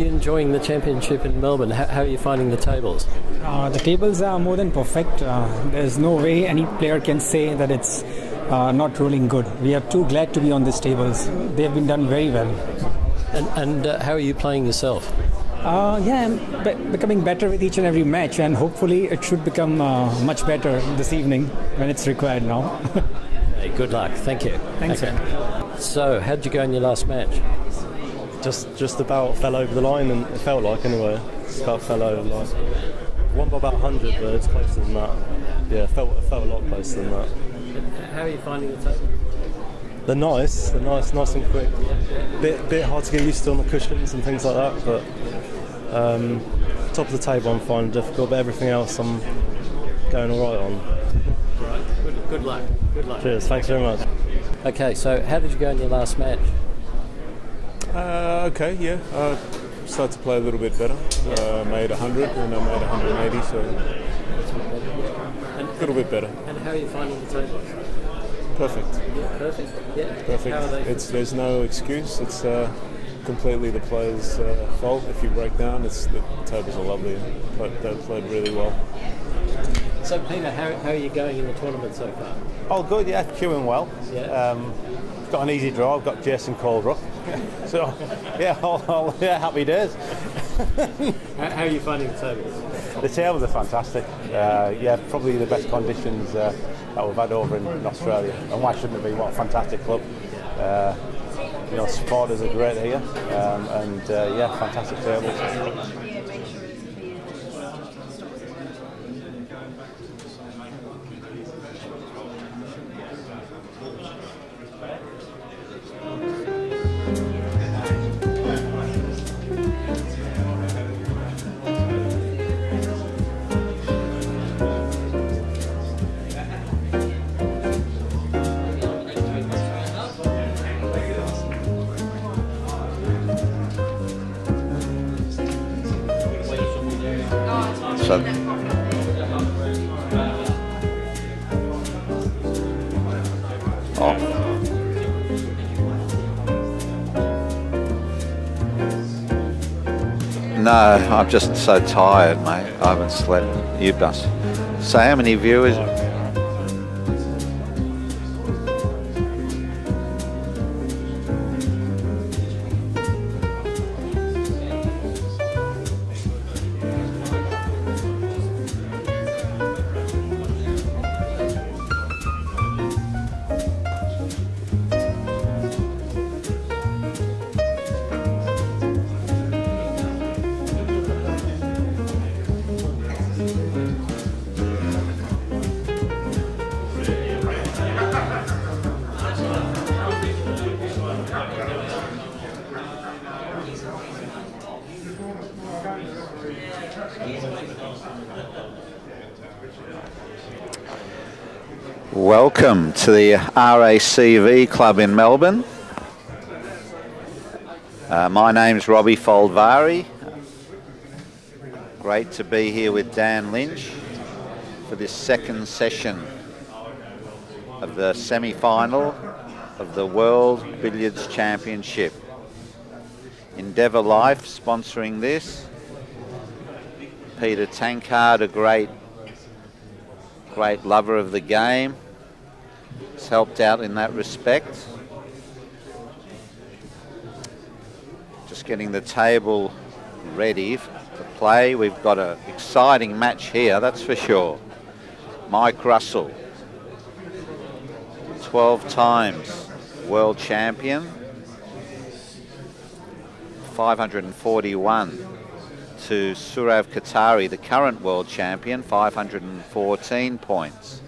you enjoying the championship in Melbourne? How, how are you finding the tables? Uh, the tables are more than perfect. Uh, there's no way any player can say that it's uh, not rolling good. We are too glad to be on these tables. They have been done very well. And, and uh, how are you playing yourself? Uh, yeah, I'm be- becoming better with each and every match, and hopefully it should become uh, much better this evening when it's required now. hey, good luck. Thank you. Thanks, okay. So, how'd you go in your last match? Just just about fell over the line, and it felt like anyway. Just about fell over the line. Won by about 100, but it's closer than that. Yeah, it felt, felt a lot closer than that. How are you finding the table? They're nice, they're nice, nice and quick. Bit bit hard to get used to on the cushions and things like that, but um, top of the table I'm finding difficult, but everything else I'm going all right on. Right. Good, good luck. Good luck. Cheers, thanks very much. Okay, so how did you go in your last match? Uh, okay, yeah. Uh, started to play a little bit better. Uh, made 100 and I made 180, so a little bit better. And how are you finding the tables? Perfect. Yeah, perfect. Yeah. Perfect. How are they? It's there's no excuse. It's uh, completely the players' uh, fault. If you break down, it's the tables are lovely. Play, they played really well. So, Peter, how, how are you going in the tournament so far? Oh, good, yeah, queuing well. Yeah. Um, got an easy draw. I've got Jason Coldruff. So, yeah, all, all, yeah, happy days. How, how are you finding the tables? The tables are fantastic. Uh, yeah, probably the best conditions uh, that we've had over in, in Australia. And why shouldn't it be? What a fantastic club. Uh, you know, supporters are great here. Um, and uh, yeah, fantastic tables. So, oh. No, I'm just so tired, mate. I haven't slept. You must. So, how many viewers? To the RACV Club in Melbourne. Uh, my name's Robbie Foldvari. Great to be here with Dan Lynch for this second session of the semi-final of the World Billiards Championship. Endeavour Life sponsoring this. Peter Tankard, a great great lover of the game. Helped out in that respect. Just getting the table ready to play. We've got an exciting match here, that's for sure. Mike Russell, 12 times world champion, 541 to Sourav Kothari, the current world champion, 514 points.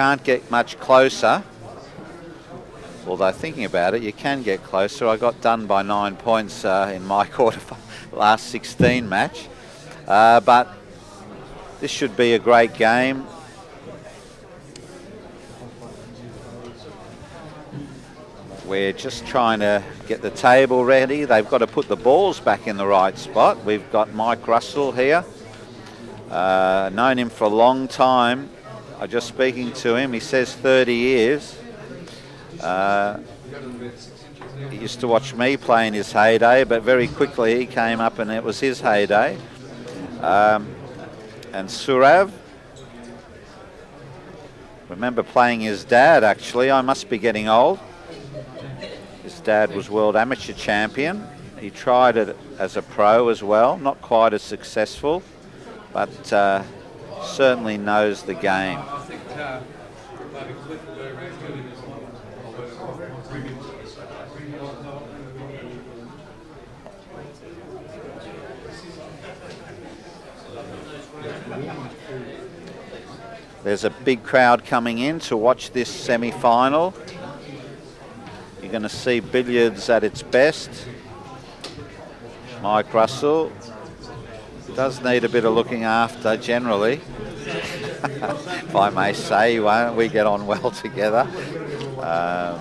Can't get much closer, although thinking about it, you can get closer. I got done by nine points uh, in my quarter last 16 match, uh, but this should be a great game. We're just trying to get the table ready. They've got to put the balls back in the right spot. We've got Mike Russell here. Uh, known him for a long time. I just speaking to him. He says 30 years. Uh, he used to watch me play in his heyday, but very quickly he came up and it was his heyday. Um, and Sourav, remember playing his dad actually. I must be getting old. His dad was world amateur champion. He tried it as a pro as well, not quite as successful, but uh, certainly knows the game. There's a big crowd coming in to watch this semi-final. You're going to see billiards at its best. Mike Russell does need a bit of looking after generally. if I may say, won't we get on well together. Um,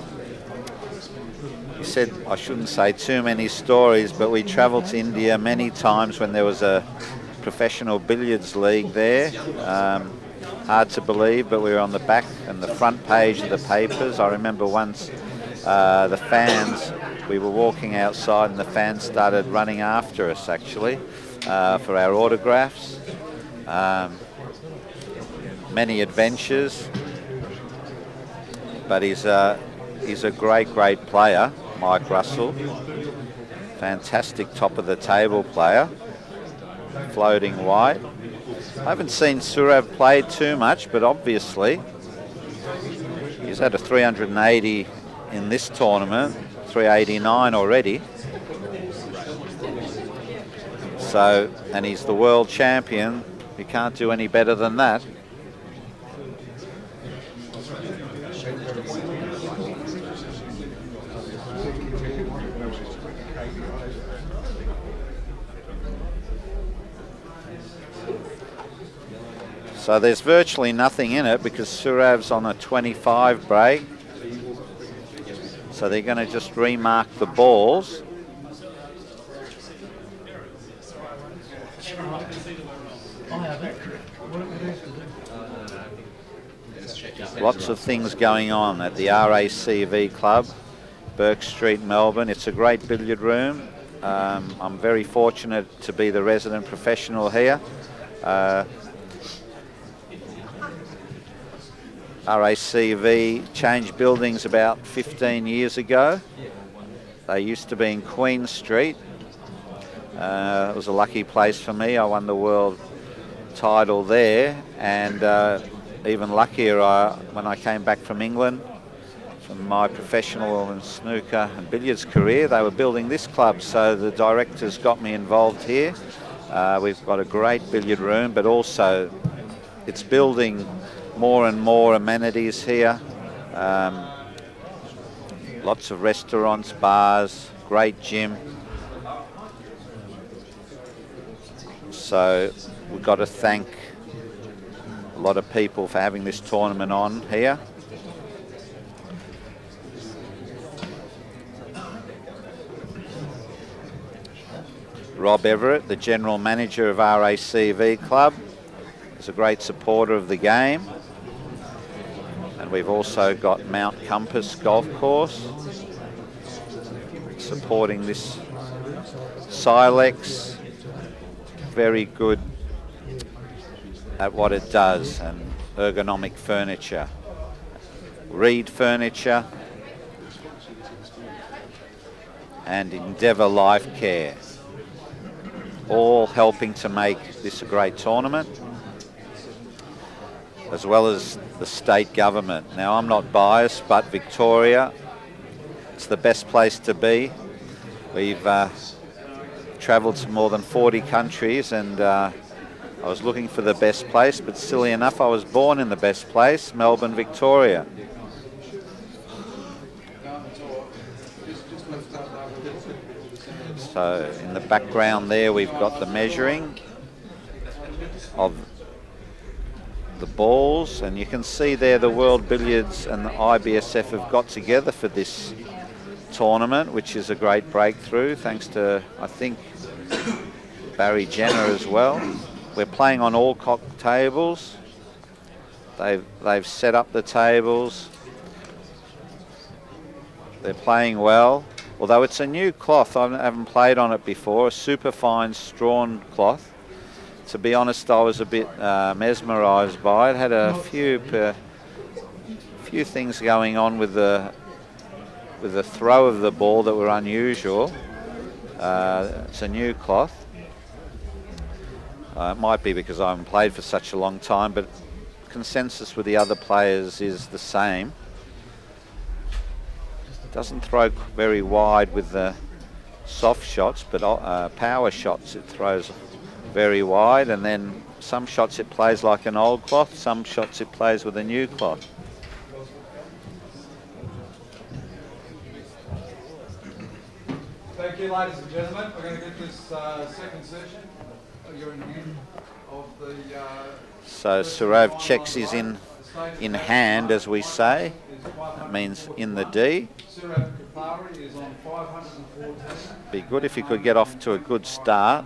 he said I shouldn't say too many stories, but we travelled to India many times when there was a professional billiards league there. Um, hard to believe, but we were on the back and the front page of the papers. I remember once uh, the fans, we were walking outside and the fans started running after us actually for our autographs. Um, many adventures, but he's a, he's a great, great player, Mike Russell. Fantastic top of the table player, floating white. I haven't seen Sourav play too much, but obviously he's had a 380 in this tournament, 389 already. So, and he's the world champion. You can't do any better than that. So there's virtually nothing in it because Sourav's on a 25 break. So they're going to just remark the balls. Lots of things going on at the RACV Club, Burke Street, Melbourne. It's a great billiard room. Um, I'm very fortunate to be the resident professional here. Uh, RACV changed buildings about 15 years ago. They used to be in Queen Street. Uh, it was a lucky place for me. I won the world title there, and uh, even luckier I, when I came back from England from my professional and snooker and billiards career. They were building this club, so the directors got me involved here. Uh, we've got a great billiard room, but also it's building more and more amenities here. Um, lots of restaurants, bars, great gym. So we've got to thank a lot of people for having this tournament on here. Rob Everett, the General Manager of RACV Club, is a great supporter of the game. And we've also got Mount Compass Golf Course supporting this Silex. Very good at what it does and ergonomic furniture. Reed Furniture and Endeavour Life Care all helping to make this a great tournament as well as the state government. Now, I'm not biased, but Victoria, it's the best place to be. We've uh, travelled to more than 40 countries and uh, I was looking for the best place, but silly enough, I was born in the best place, Melbourne, Victoria. So in the background there, we've got the measuring of the balls and you can see there the World Billiards and the IBSF have got together for this tournament which is a great breakthrough thanks to I think Barry Jenner as well. We're playing on Alcock tables. They've, they've set up the tables. they're playing well. Although it's a new cloth, I haven't played on it before, a super fine Strachan cloth. To be honest, I was a bit uh, mesmerised by it. Had a few uh, few things going on with the with the throw of the ball that were unusual. Uh, it's a new cloth. Uh, it might be because I haven't played for such a long time, but consensus with the other players is the same. It doesn't throw very wide with the soft shots, but uh, power shots it throws very wide, and then some shots it plays like an old cloth, some shots it plays with a new cloth. Thank you, ladies and gentlemen. We're going to get this uh, second session. You're in the of the. Uh, so Sourav checks is in in hand, as we say. That means in the D. Be good if you could get off to a good start.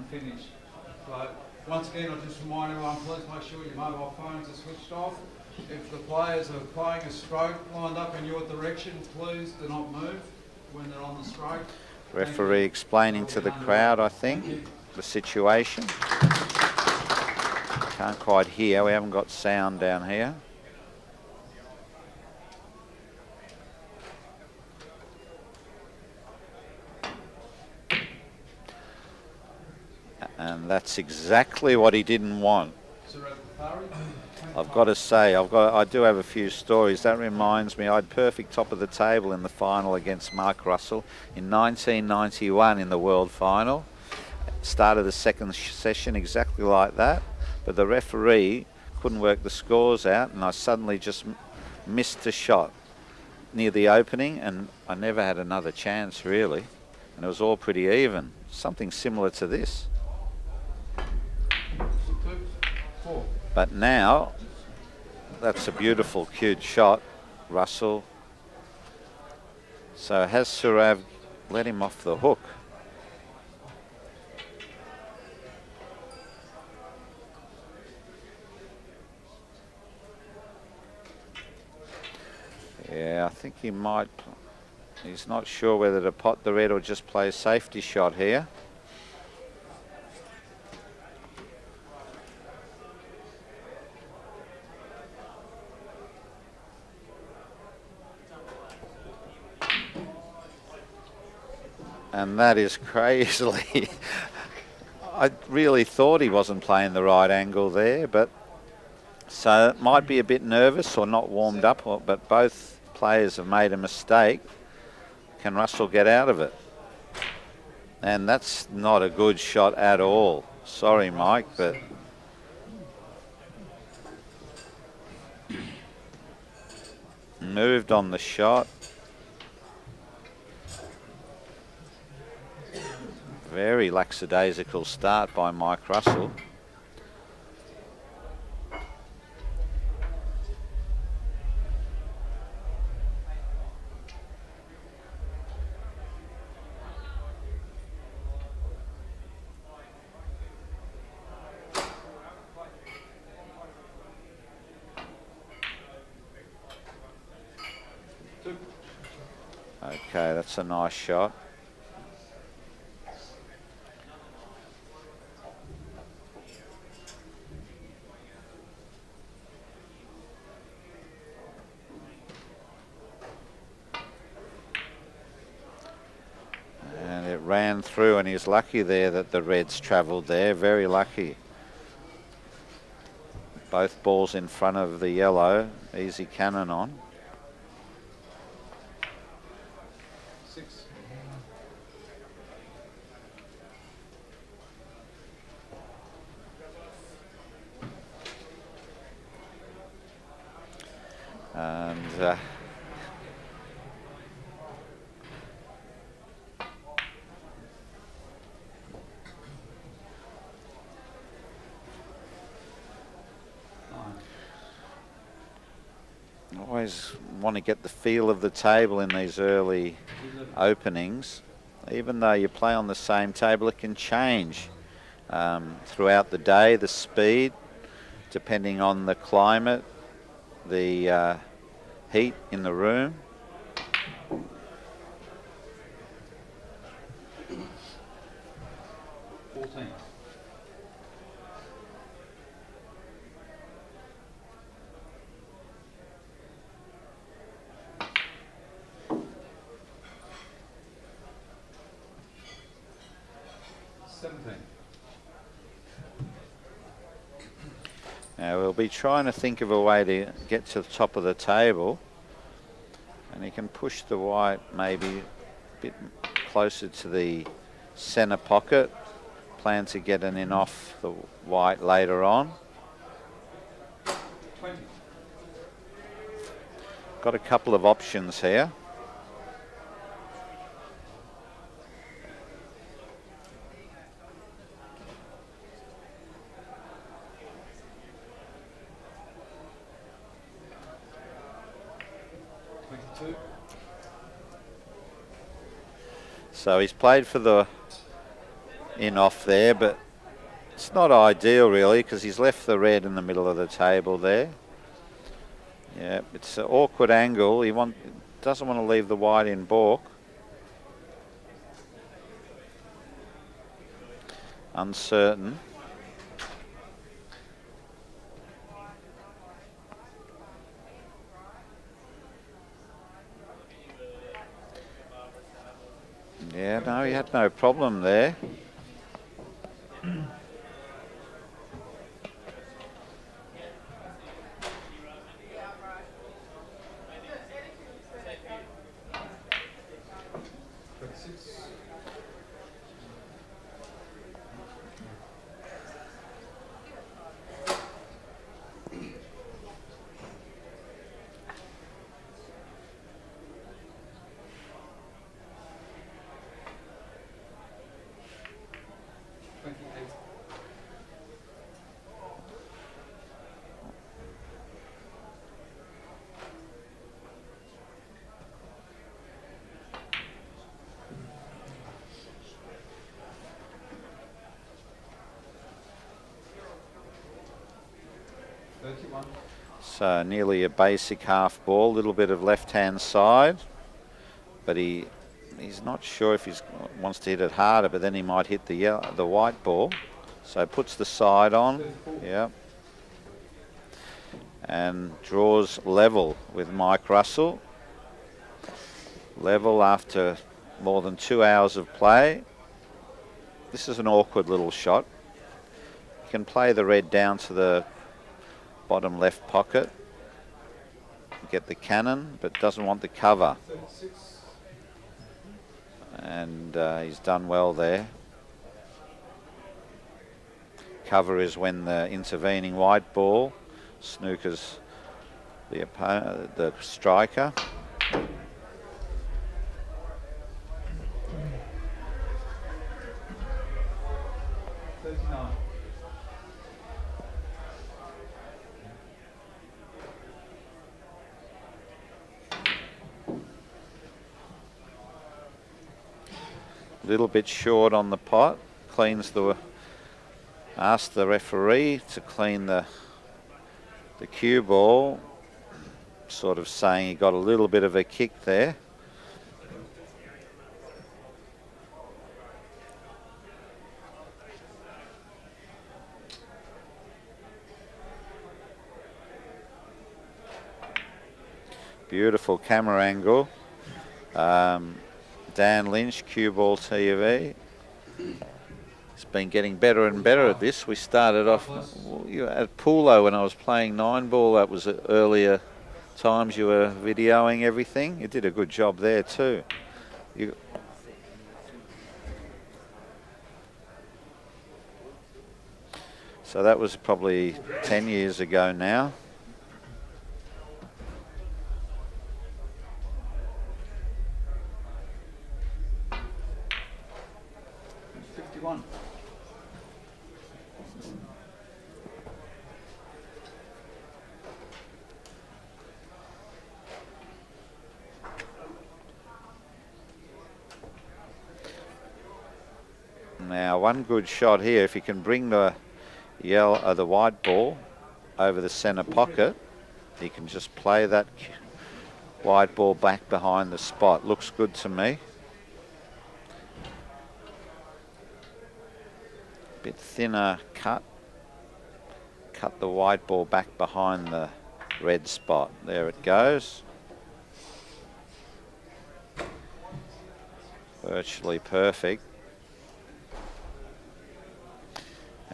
Once again, I'll just remind everyone, please make sure your mobile phones are switched off. If the players are playing a stroke lined up in your direction, please do not move when they're on the stroke. Referee explaining to the crowd, I think, the situation. Can't quite hear, we haven't got sound down here. And that's exactly what he didn't want. I've got to say, I've got, I do have a few stories. That reminds me, I had perfect top of the table in the final against Mark Russell in 1991 in the World Final. Started the second session exactly like that, but the referee couldn't work the scores out, and I suddenly just missed a shot near the opening, and I never had another chance really, and it was all pretty even. Something similar to this. But now, that's a beautiful, cute shot, Russell. So has Sourav let him off the hook? Yeah, I think he might. He's not sure whether to pot the red or just play a safety shot here. And that is crazily. I really thought he wasn't playing the right angle there, but so it might be a bit nervous or not warmed up, but both players have made a mistake. Can Russell get out of it? And that's not a good shot at all. Sorry, Mike, but moved on the shot. Very lackadaisical start by Mike Russell. Okay, that's a nice shot. Through and he's lucky there that the Reds travelled there, very lucky. Both balls in front of the yellow, easy cannon on. And uh, always want to get the feel of the table in these early openings. Even though you play on the same table, it can change um, throughout the day, the speed, depending on the climate, the uh, heat in the room. Now we'll be trying to think of a way to get to the top of the table. And he can push the white maybe a bit closer to the centre pocket. Plan to get an in off the white later on. Got a couple of options here. So he's played for the in off there, but it's not ideal really because he's left the red in the middle of the table there. Yeah, it's an awkward angle. He want, doesn't want to leave the white in balk. Uncertain. Yeah, no, he had no problem there. So nearly a basic half ball, a little bit of left hand side, but he he's not sure if he wants to hit it harder, but then he might hit the yellow, the white ball. So puts the side on, yeah, and draws level with Mike Russell. Level after more than two hours of play. This is an awkward little shot. You can play the red down to the bottom left pocket. Get the cannon, but doesn't want the cover. And uh, he's done well there. Cover is when the intervening white ball snookers the the striker. Little bit short on the pot. Cleans the, asked the referee to clean the, the cue ball. Sort of saying he got a little bit of a kick there. Beautiful camera angle. Um, Dan Lynch, Cue Ball TV. It's been getting better and better at this. We started off at Pulo when I was playing nine ball. That was earlier times you were videoing everything. You did a good job there too. You, so that was probably 10 years ago now. 51. Now, one good shot here. If you can bring the yellow, uh, the white ball over the centre pocket, he can just play that white ball back behind the spot. Looks good to me. bit thinner cut. Cut the white ball back behind the red spot. There it goes. Virtually perfect.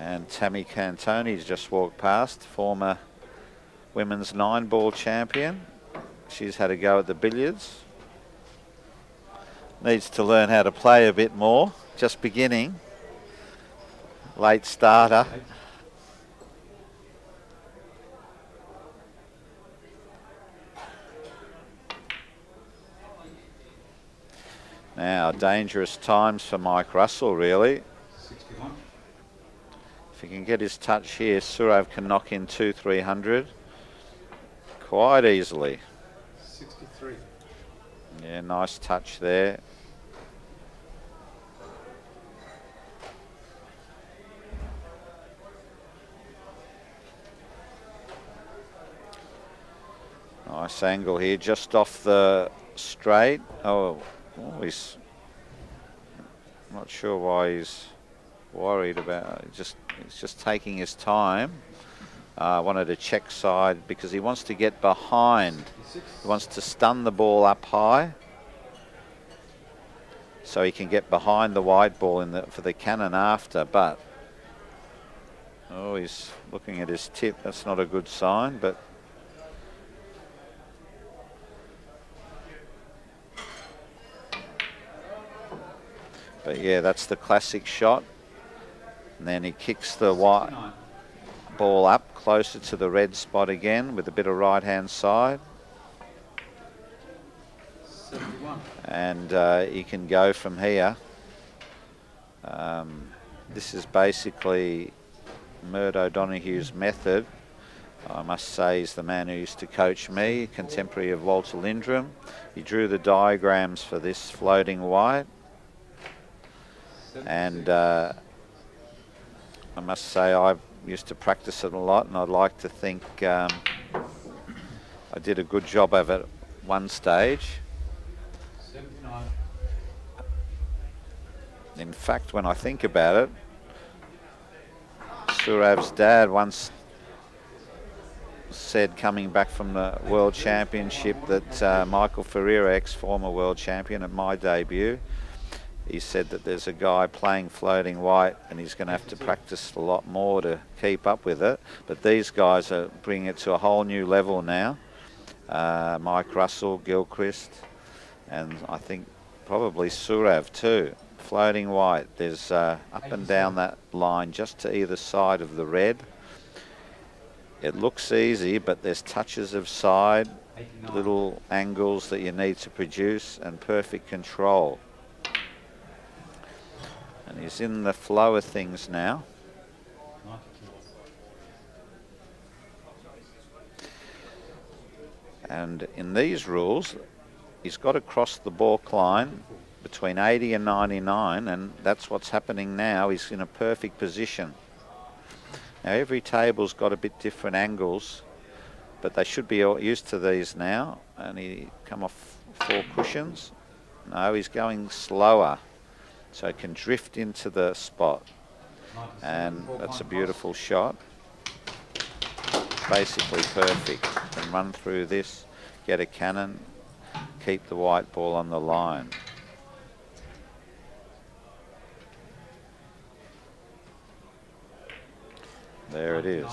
And Tammy Cantoni's just walked past, former women's nine ball champion. She's had a go at the billiards. Needs to learn how to play a bit more, just beginning. Late starter. Now, dangerous times for Mike Russell, really. 61. If he can get his touch here, Sourav can knock in two, three hundred quite easily. 63. Yeah, nice touch there. Nice angle here, just off the straight. Oh, oh he's not sure why he's worried about. Just he's just taking his time. Uh, wanted a check side because he wants to get behind. He wants to stun the ball up high so he can get behind the wide ball in the, for the cannon after. But oh, he's looking at his tip. That's not a good sign. But but yeah, that's the classic shot. And then he kicks the white ball up closer to the red spot again with a bit of right hand side. 71. and uh, he can go from here. Um, this is basically Murt O'Donoghue's method. I must say he's the man who used to coach me, contemporary of Walter Lindrum. He drew the diagrams for this floating white and uh, I must say I used to practice it a lot and I'd like to think um, I did a good job of it one stage. 79. In fact, when I think about it, Sourav's dad once said coming back from the World Championship that uh, Michael Ferreira, ex-former world champion at my debut, he said that there's a guy playing floating white and he's going to have to practice a lot more to keep up with it. But these guys are bringing it to a whole new level now. Uh, Mike Russell, Gilchrist, and I think probably Sourav too. Floating white. There's uh, up and down that line just to either side of the red. It looks easy, but there's touches of side, little angles that you need to produce, and perfect control. And he's in the flow of things now. And in these rules, he's got to cross the balk line between 80 and 99, and that's what's happening now. He's in a perfect position. Now, every table's got a bit different angles, but they should be used to these now. And he come off four cushions. No, he's going slower, so he can drift into the spot. And that's a beautiful shot. Basically perfect. Can run through this, get a cannon, keep the white ball on the line. There it is.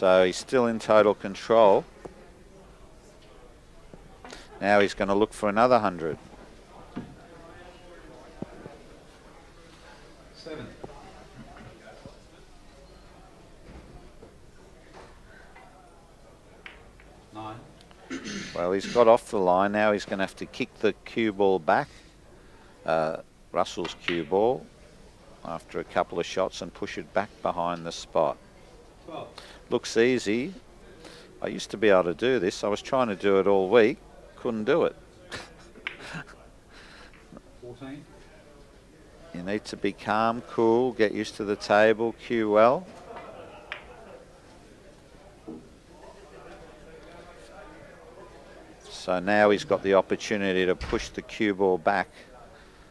So he's still in total control. Now he's going to look for another 100. Seven. Nine. Well, he's got off the line. Now he's going to have to kick the cue ball back, uh, Russell's cue ball, after a couple of shots and push it back behind the spot. Looks easy. I used to be able to do this. I was trying to do it all week. Couldn't do it. You need to be calm, cool, get used to the table, cue well. So now he's got the opportunity to push the cue ball back,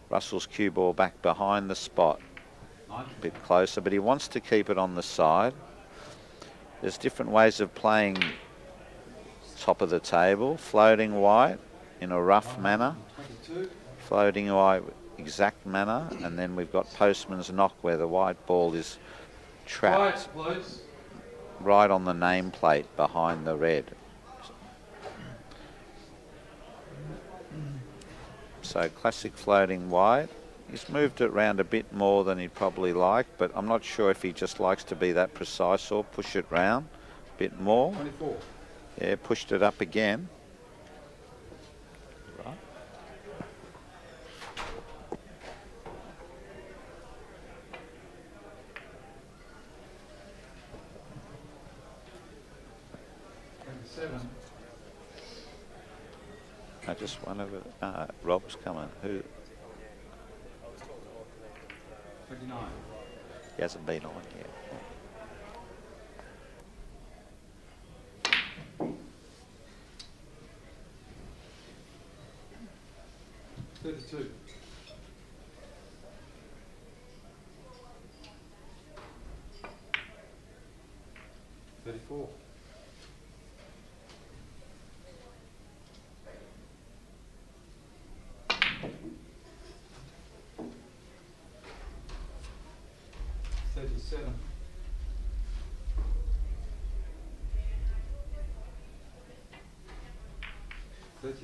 Russell's cue ball back behind the spot. A bit closer, but he wants to keep it on the side. There's different ways of playing top of the table. Floating white in a rough manner. Floating white exact manner. And then we've got postman's knock where the white ball is trapped right on the nameplate behind the red. So classic floating white. He's moved it around a bit more than he'd probably like, but I'm not sure if he just likes to be that precise or push it round a bit more. 24. Yeah, pushed it up again. Right. Seven. I just one of it. Uh, Rob's coming. Who? 29. He hasn't been on yet. Thirty-two. Thirty-four.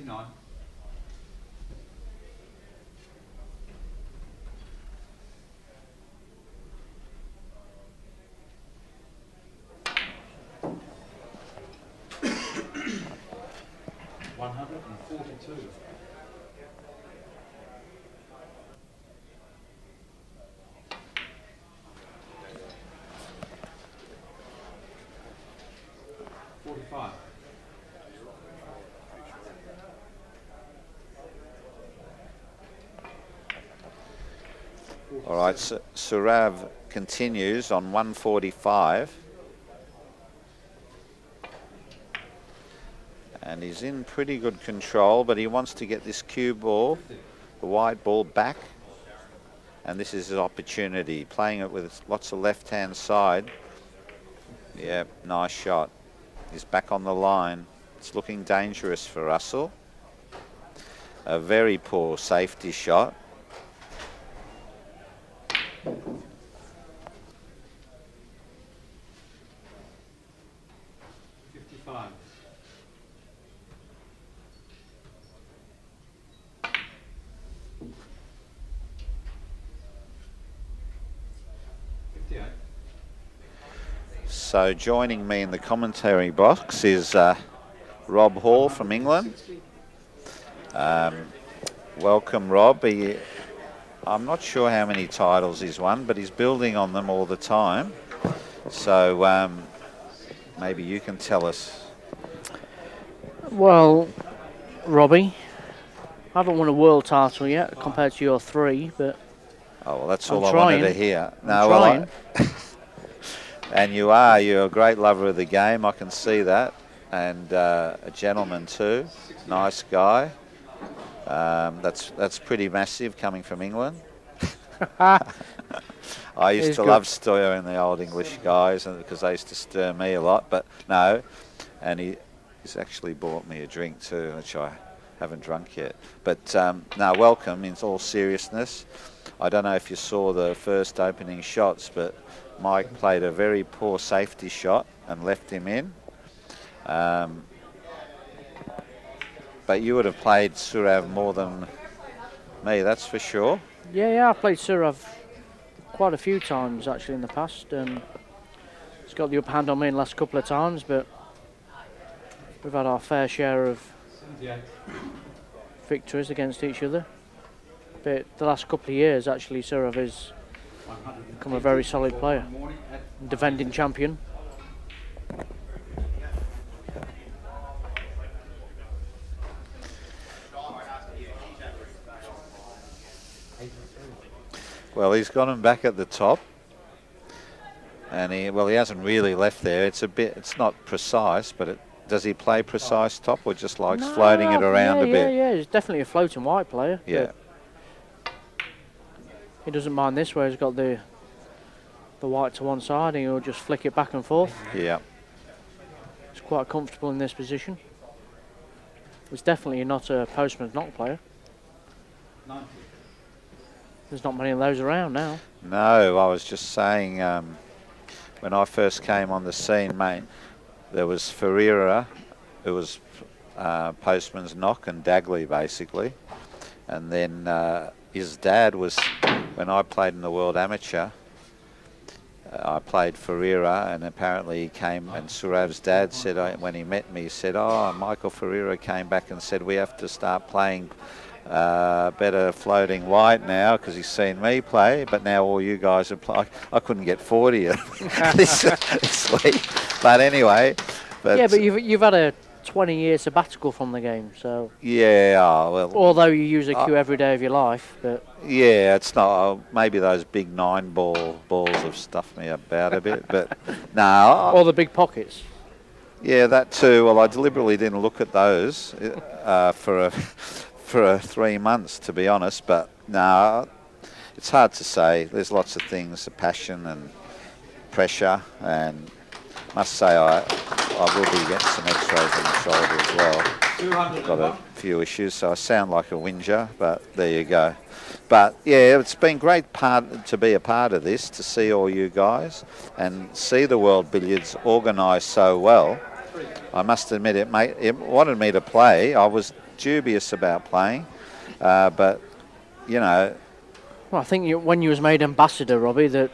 Thirty-nine. One hundred and forty-two. All right, Su- Sourav continues on 145. And he's in pretty good control, but he wants to get this cue ball, the white ball back. And this is his opportunity, playing it with lots of left-hand side. Yeah, nice shot. He's back on the line. It's looking dangerous for Russell. A very poor safety shot. So joining me in the commentary box is uh, Rob Hall from England. Um, welcome, Rob. He, I'm not sure how many titles he's won, but he's building on them all the time. So um, maybe you can tell us. Well, Robbie, I haven't won a world title yet compared to your three, but Oh, well, that's I'm all I wanted to trying. hear. No, well, I- trying. and you are. You're a great lover of the game. I can see that. And uh, a gentleman too. Nice guy. Um, that's that's pretty massive coming from England. I used He's to good. love stirring the old English guys because they used to stir me a lot. But no, and he he's actually bought me a drink too, which I haven't drunk yet. But um, no, welcome in all seriousness. I don't know if you saw the first opening shots, but Mike played a very poor safety shot and left him in. Um, but you would have played Sourav more than me, that's for sure. yeah, yeah, I've played Sourav quite a few times actually in the past. Um, he's got the upper hand on me in the last couple of times, but we've had our fair share of victories against each other. But the last couple of years, actually, Sourav has become a very solid player, defending champion. Well, he's got him back at the top. And he, well, he hasn't really left there. It's a bit, it's not precise, but it, does he play precise top or just likes floating it around yeah, a bit? Yeah, yeah, he's definitely a floating white player. Yeah. He doesn't mind this where he's got the the white to one side and he'll just flick it back and forth. Yeah. He's quite comfortable in this position. He's definitely not a postman's knock player. There's not many of those around now. No, I was just saying um, when I first came on the scene, mate, there was Ferreira, who was uh, postman's knock and Dagley basically, and then uh, his dad was when I played in the World Amateur. uh, I played Ferreira, and apparently he came, and Sourav's dad said uh, when he met me, he said, "Oh, Michael Ferreira came back and said we have to start playing uh, better floating white now because he's seen me play, but now all you guys are playing. I couldn't get 40 this, this week, but anyway. But yeah, but you've, you've had a 20 year sabbatical from the game, so. yeah, oh, well, Although you use a Uh, cue every day of your life, but Yeah, it's not. Uh, maybe those big nine ball balls have stuffed me about a bit, but no. or the big pockets. Yeah, that too. Well, I deliberately didn't look at those uh, for a for a three months, to be honest. But no, it's hard to say. There's lots of things, the passion and pressure, and must say I I will be getting some X-rays on the shoulder as well. Got a few issues, so I sound like a whinger, but there you go. But yeah, it's been great part to be a part of this, to see all you guys and see the World Billiards organised so well. I must admit, it, made, it wanted me to play. I was dubious about playing, uh, but you know, Well, I think you, when you was made ambassador, Robbie, that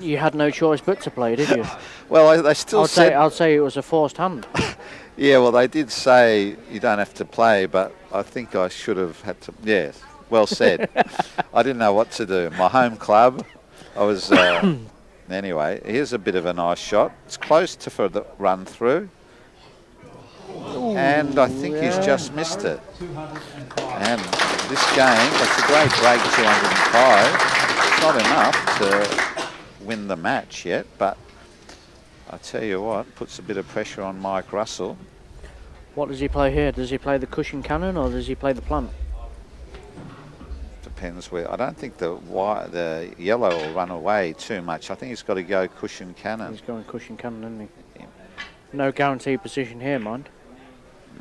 you had no choice but to play, did you? well, I- they still I'd said, say, I'd say it was a forced hand. yeah, well, they did say you don't have to play, but I think I should have had to. Yes, well said. I didn't know what to do. My home club, I was. Uh, anyway, here's a bit of a nice shot. It's close to for the run through. and I think he's just missed it. And this game, that's a great break, 205. It's not enough to win the match yet, but I tell you what, puts a bit of pressure on Mike Russell. What does he play here? Does he play the cushion cannon or does he play the plant? Depends where. I don't think the white, the yellow will run away too much. I think he's got to go cushion cannon. He's going cushion cannon, isn't he? No guaranteed position here, mind.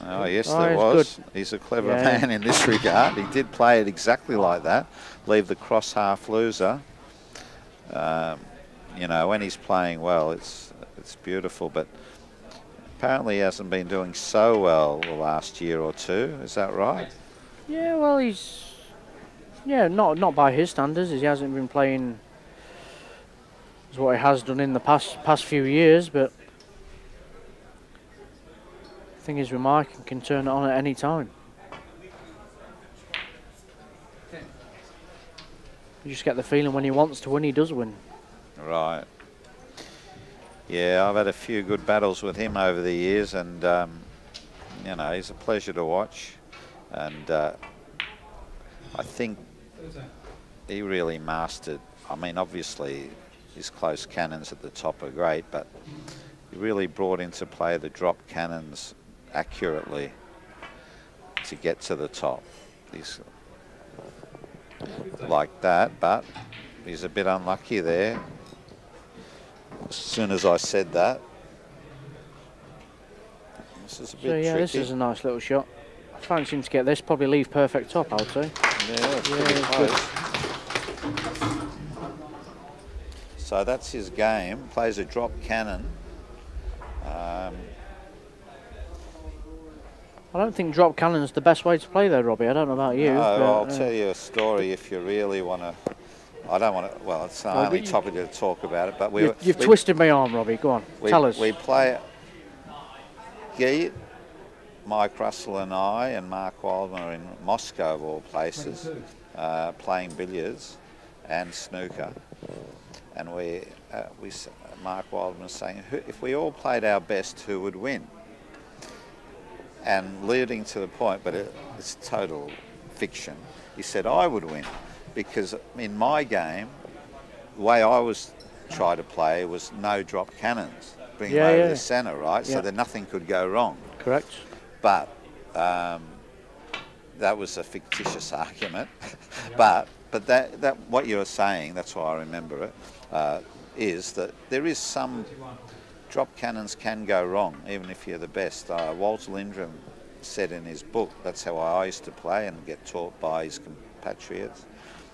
Oh yes, Oh, there was. good. He's a clever Yeah. man in this regard. He did play it exactly like that. Leave the cross half loser. Um, you know, when he's playing well, it's it's beautiful. But apparently, he hasn't been doing so well the last year or two. Is that right? Yeah, well, he's yeah, not not by his standards. He hasn't been playing as what he has done in the past past few years, but the thing is with Mike, can turn it on at any time. You just get the feeling when he wants to win, he does win. Right. Yeah, I've had a few good battles with him over the years, and um, you know he's a pleasure to watch. And uh, I think he really mastered. I mean, obviously his close cannons at the top are great, but he really brought into play the drop cannons accurately to get to the top. He's like that, but he's a bit unlucky there. As soon as I said that, this is a bit So yeah, tricky. this is a nice little shot. I fancy him to get this, probably leave perfect top, I would say. Yeah, Yeah, pretty good. close. So that's his game. Plays a drop cannon. Um, I don't think drop cannon's the best way to play though, Robbie. I don't know about you. no, but, I'll uh, tell you a story if you really want to. I don't want to. Well, it's Well, only you- topic to talk about it. But we, you, you've we, twisted my arm, Robbie. Go on, we, tell us. We play. Geet, Mike Russell, and I, and Mark Wildman are in Moscow, of all places, uh, playing billiards and snooker. And we, uh, we, Mark Wildman was saying, if we all played our best, who would win? And leading to the point, but it, it's total fiction. He said I would win because in my game, the way I was trying to play was no drop cannons. bring Yeah, him over yeah. the centre, right? Yeah. So that nothing could go wrong. Correct. But um, that was a fictitious argument. but but that, that what you're saying, that's why I remember it, uh, is that there is some drop cannons can go wrong, even if you're the best. Uh, Walter Lindrum said in his book, that's how I used to play and get taught by his compatriots.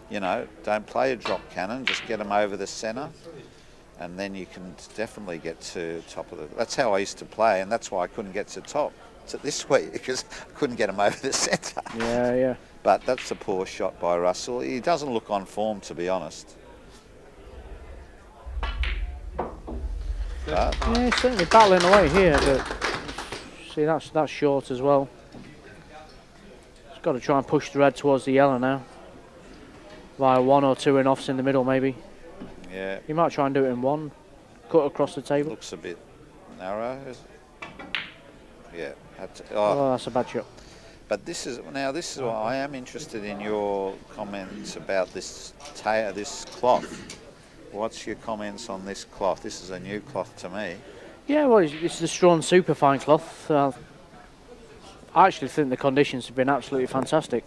You know, don't play a drop cannon, just get them over the centre, and then you can definitely get to top of the. That's how I used to play, and that's why I couldn't get to top to this week because I couldn't get them over the centre. Yeah, yeah. But that's a poor shot by Russell. He doesn't look on form, to be honest. But Yeah, he's certainly battling away here, but see that's that's short as well. He's got to try and push the red towards the yellow now. Via one or two in offs in the middle, maybe. yeah, He might try and do it in one, cut across the table. looks a bit narrow. Yeah. to- Oh, oh, that's a bad shot. but this is now. This is why I am interested in your comments about this ta- this cloth. What's your comments on this cloth? This is a new cloth to me. Yeah, well, it's, it's the Strachan Superfine cloth. Uh, I actually think the conditions have been absolutely fantastic.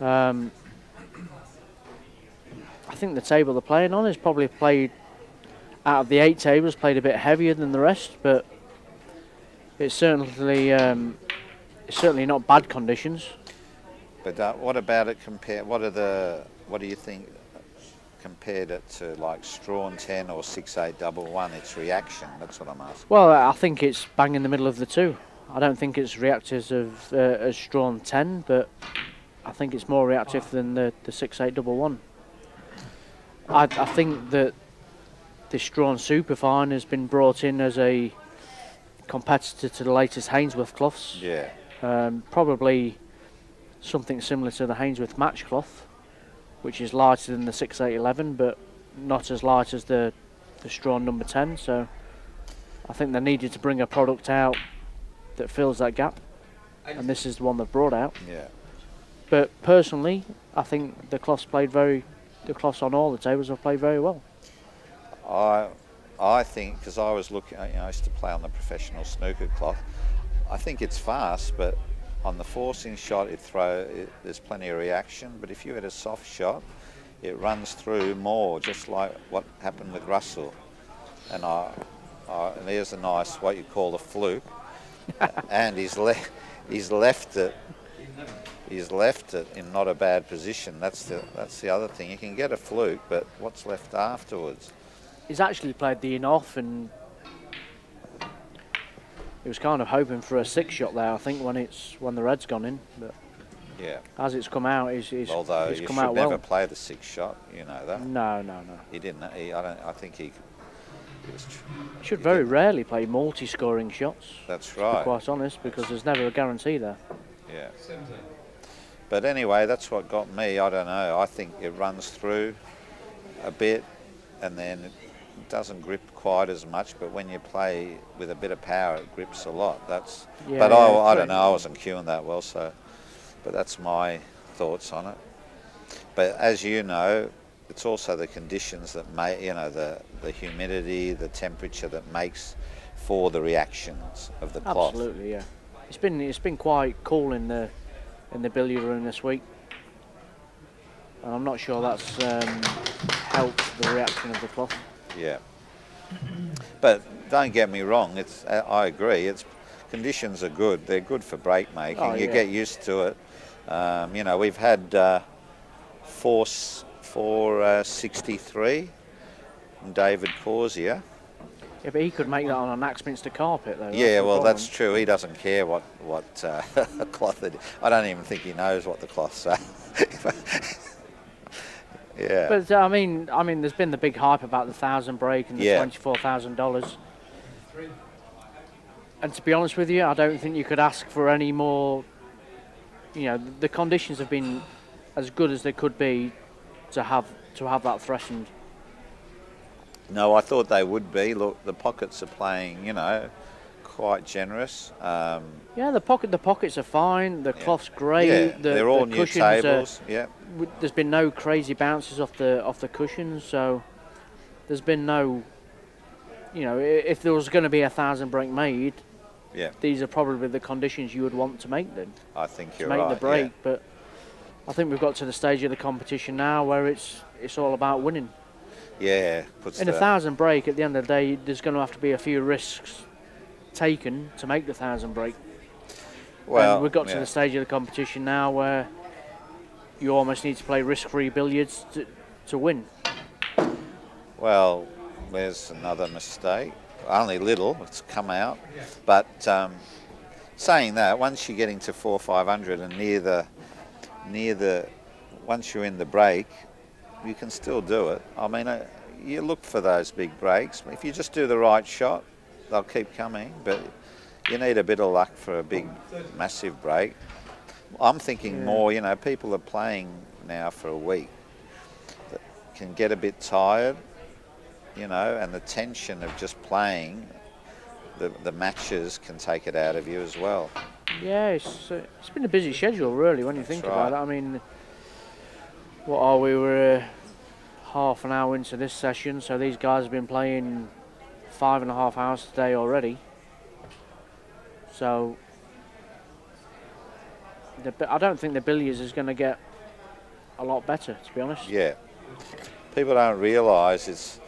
Um, think the table they're playing on is probably played out of the eight tables, played a bit heavier than the rest, but it's certainly um, it's certainly not bad conditions. But uh, what about it compared? What are the? What do you think? Compared it to like Strachan 10 or six 6811, its reaction. That's what I'm asking. Well, I think it's bang in the middle of the two. I don't think it's reactive of uh, as Strachan 10, but I think it's more reactive than the, the 6811. I, I think that the Strachan Superfine has been brought in as a competitor to the latest Hainsworth cloths. Yeah. Um, probably something similar to the Hainsworth match cloth, which is lighter than the 6811, but not as light as the, the Strachan number 10. So I think they needed to bring a product out that fills that gap, and this is the one they've brought out. Yeah. But personally, I think the cloths played very, the cloths on all the tables have played very well. I, I think because I was looking, you know, I used to play on the professional snooker cloth. I think it's fast, but on the forcing shot, it throw it, there's plenty of reaction. But if you had a soft shot, it runs through more, just like what happened with Russell. And I, I and there's a nice what you call a fluke, and he's left, he's left it. He's left it in not a bad position. That's the that's the other thing. You can get a fluke, but what's left afterwards? He's actually played the in off and he was kind of hoping for a six shot there. I think when it's when the red's gone in, but Yeah. as it's come out, he's, he's, Although he's you come should out never well. play the six shot, you know that. No, no, no. He didn't. He, I don't. I think he. he was, tr- He should very rarely play multi-scoring shots. that's To be right. quite honest, because there's never a guarantee there. Yeah. But anyway, that's what got me. I don't know. I think it runs through a bit, and then it doesn't grip quite as much. But when you play with a bit of power, it grips a lot. That's. Yeah, but yeah, I, I don't know. I wasn't cueing that well, so. But that's my thoughts on it. But as you know, it's also the conditions that make you know the the humidity, the temperature that makes for the reactions of the cloth. Absolutely, yeah. It's been it's been quite cool in the in the billiard room this week, and I'm not sure that's um, helped the reaction of the cloth. Yeah. But don't get me wrong. It's I agree. It's conditions are good. They're good for break making. Oh, you yeah. get used to it. Um, you know, we've had uh, four uh, 63 David Causier. Yeah, but he could make that on an Axminster carpet, though. Yeah, well, problem. that's true. He doesn't care what what uh, cloth it. I don't even think he knows what the cloths are. yeah. But uh, I mean, I mean, there's been the big hype about the thousand break and the Yeah. twenty-four thousand dollars. And to be honest with you, I don't think you could ask for any more. You know, the conditions have been as good as they could be to have to have that threatened. No, I thought they would be. Look, the pockets are playing. You know, quite generous. Um, Yeah, the pocket the pockets are fine. The cloth's great. Yeah, the, they're all the new cushions are- tables. Yeah. w- there's been no crazy bounces off the off the cushions, so there's been no you know, if there was going to be a thousand break made, Yeah, these are probably the conditions you would want to make them I think you're make right. the break. yeah. But I think we've got to the stage of the competition now where it's it's all about winning. Yeah, puts In a thousand break, at the end of the day, there's going to have to be a few risks taken to make the thousand break. well, and we've got yeah. to the stage of the competition now where you almost need to play risk-free billiards to, to win. Well, there's another mistake. Only little. It's come out, but um, saying that, once you're getting to four five hundred and near the near the, once you're in the break, you can still do it. I mean, uh, you look for those big breaks. If you just do the right shot, they'll keep coming. But you need a bit of luck for a big, massive break. I'm thinking more. You know, people are playing now for a week. That can get a bit tired you know, and the tension of just playing the, the matches can take it out of you as well. Yeah, it's, uh, it's been a busy schedule, really, when you think That's about it. I mean, what are we? We're uh, half an hour into this session, so these guys have been playing five and a half hours today already. So, I don't think the billiards is going to get a lot better, to be honest. Yeah. People don't realise it's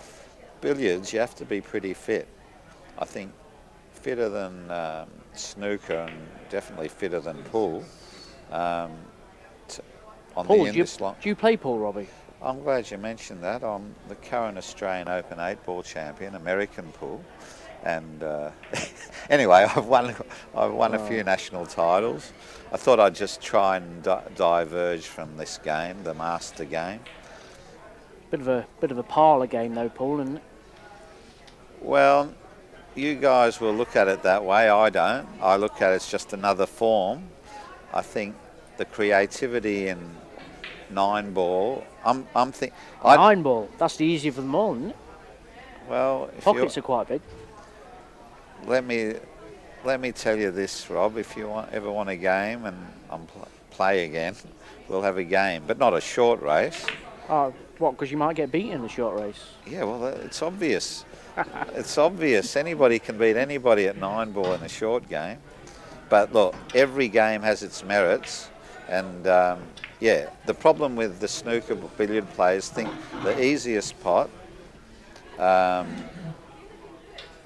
billiards, you have to be pretty fit. I think fitter than um, snooker and definitely fitter than pool. Um, on Paul, the do you, long. do you play Paul, Robbie? I'm glad you mentioned that. I'm the current Australian Open eight ball champion, American pool, and uh, anyway, I've won. I've won a few national titles. I thought I'd just try and di- diverge from this game, the master game. Bit of a bit of a parlour game though, Paul, isn't? Well, you guys will look at it that way. I don't. I look at it as just another form. I think the creativity in nine ball. I'm. I'm think. I Nine ball. That's the easier for them all, isn't it? well. If Pockets are quite big. let me let me tell you this, Rob. If you want, ever want a game and I'm pl- play again, we'll have a game, but not a short race. Oh, what? Because you might get beaten in the short race. Yeah, well, it's obvious. it's obvious. Anybody can beat anybody at nine ball in a short game. But look, every game has its merits, and um, yeah, the problem with the snooker billiard players think the easiest pot. Um,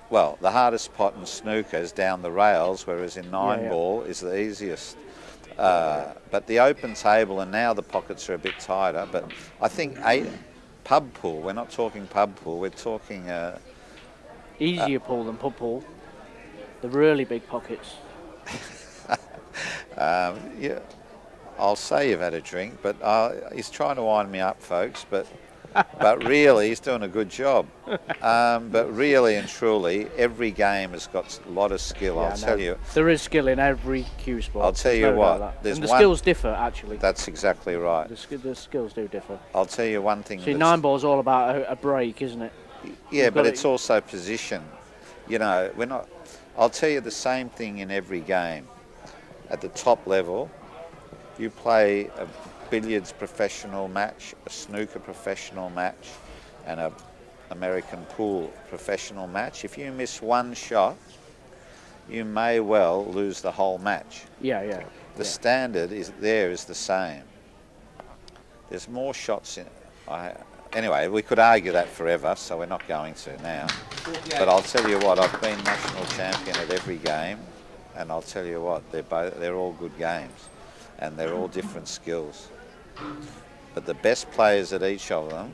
well, the hardest pot in snooker is down the rails, whereas in nine yeah. ball is the easiest. Uh, but the open table and now the pockets are a bit tighter. But I think eight pub pool. We're not talking pub pool. We're talking. Uh, Easier pool than pub pool. The really big pockets. um, yeah, I'll say you've had a drink, but uh, he's trying to wind me up, folks. But but really, he's doing a good job. Um, but really and truly, every game has got a lot of skill. Yeah, I'll tell you. There is skill in every cue sport. I'll tell you no what, there's And the one- skills differ actually. That's exactly right. The, sk- the skills do differ. I'll tell you one thing. See, nine ball's all about a, a break, isn't it? Yeah, You've but it's also position. You know, we're not. I'll tell you the same thing in every game. At the top level, you play a billiards professional match, a snooker professional match, and a American pool professional match. If you miss one shot, you may well lose the whole match. Yeah, yeah. The yeah. standard is there is the same. There's more shots in. I, anyway, we could argue that forever, so we're not going to now. But I'll tell you what, I've been national champion at every game, and I'll tell you what, they're both, they're all good games, and they're all different skills. But the best players at each of them,